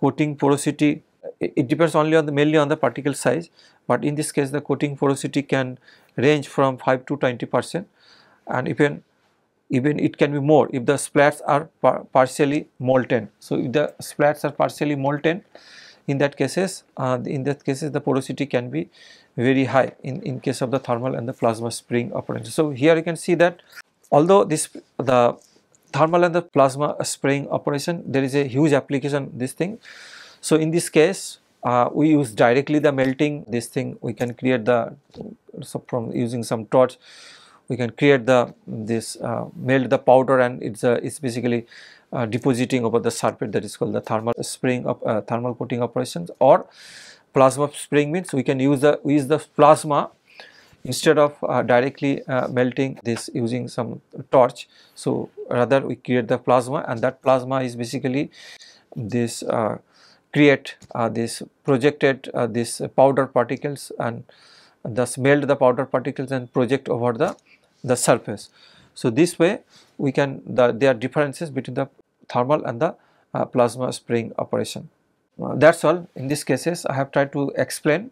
coating porosity it, depends only on the mainly on the particle size, but in this case the coating porosity can range from 5 to 20 percent and even even it can be more if the splats are par partially molten. So, if the splats are partially molten in that cases uh, in that cases the porosity can be very high in, in case of the thermal and the plasma spraying operation. So, here you can see that although this the thermal and the plasma spraying operation there is a huge application this thing. So, in this case uh, we use directly the melting this thing we can create the so from using some torch we can create the this uh, melt the powder and it's a, it's basically uh, depositing over the surface that is called the thermal spraying of uh, thermal coating operations or plasma spraying means we can use the we use the plasma instead of uh, directly uh, melting this using some torch. So, rather we create the plasma and that plasma is basically this uh, create uh, this projected uh, this powder particles and thus melt the powder particles and project over the, the surface. So, this way we can the, there are differences between the thermal and the uh, plasma spraying operation. that is all in these cases I have tried to explain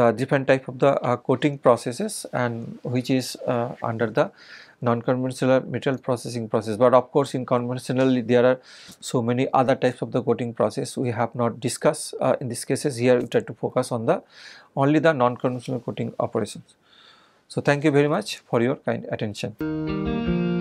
the different type of the uh, coating processes and which is uh, under the non-conventional material processing process. But of course, in conventional there are so many other types of the coating process we have not discussed uh, in these cases here we try to focus on the only the non-conventional coating operations. So, thank you very much for your kind attention.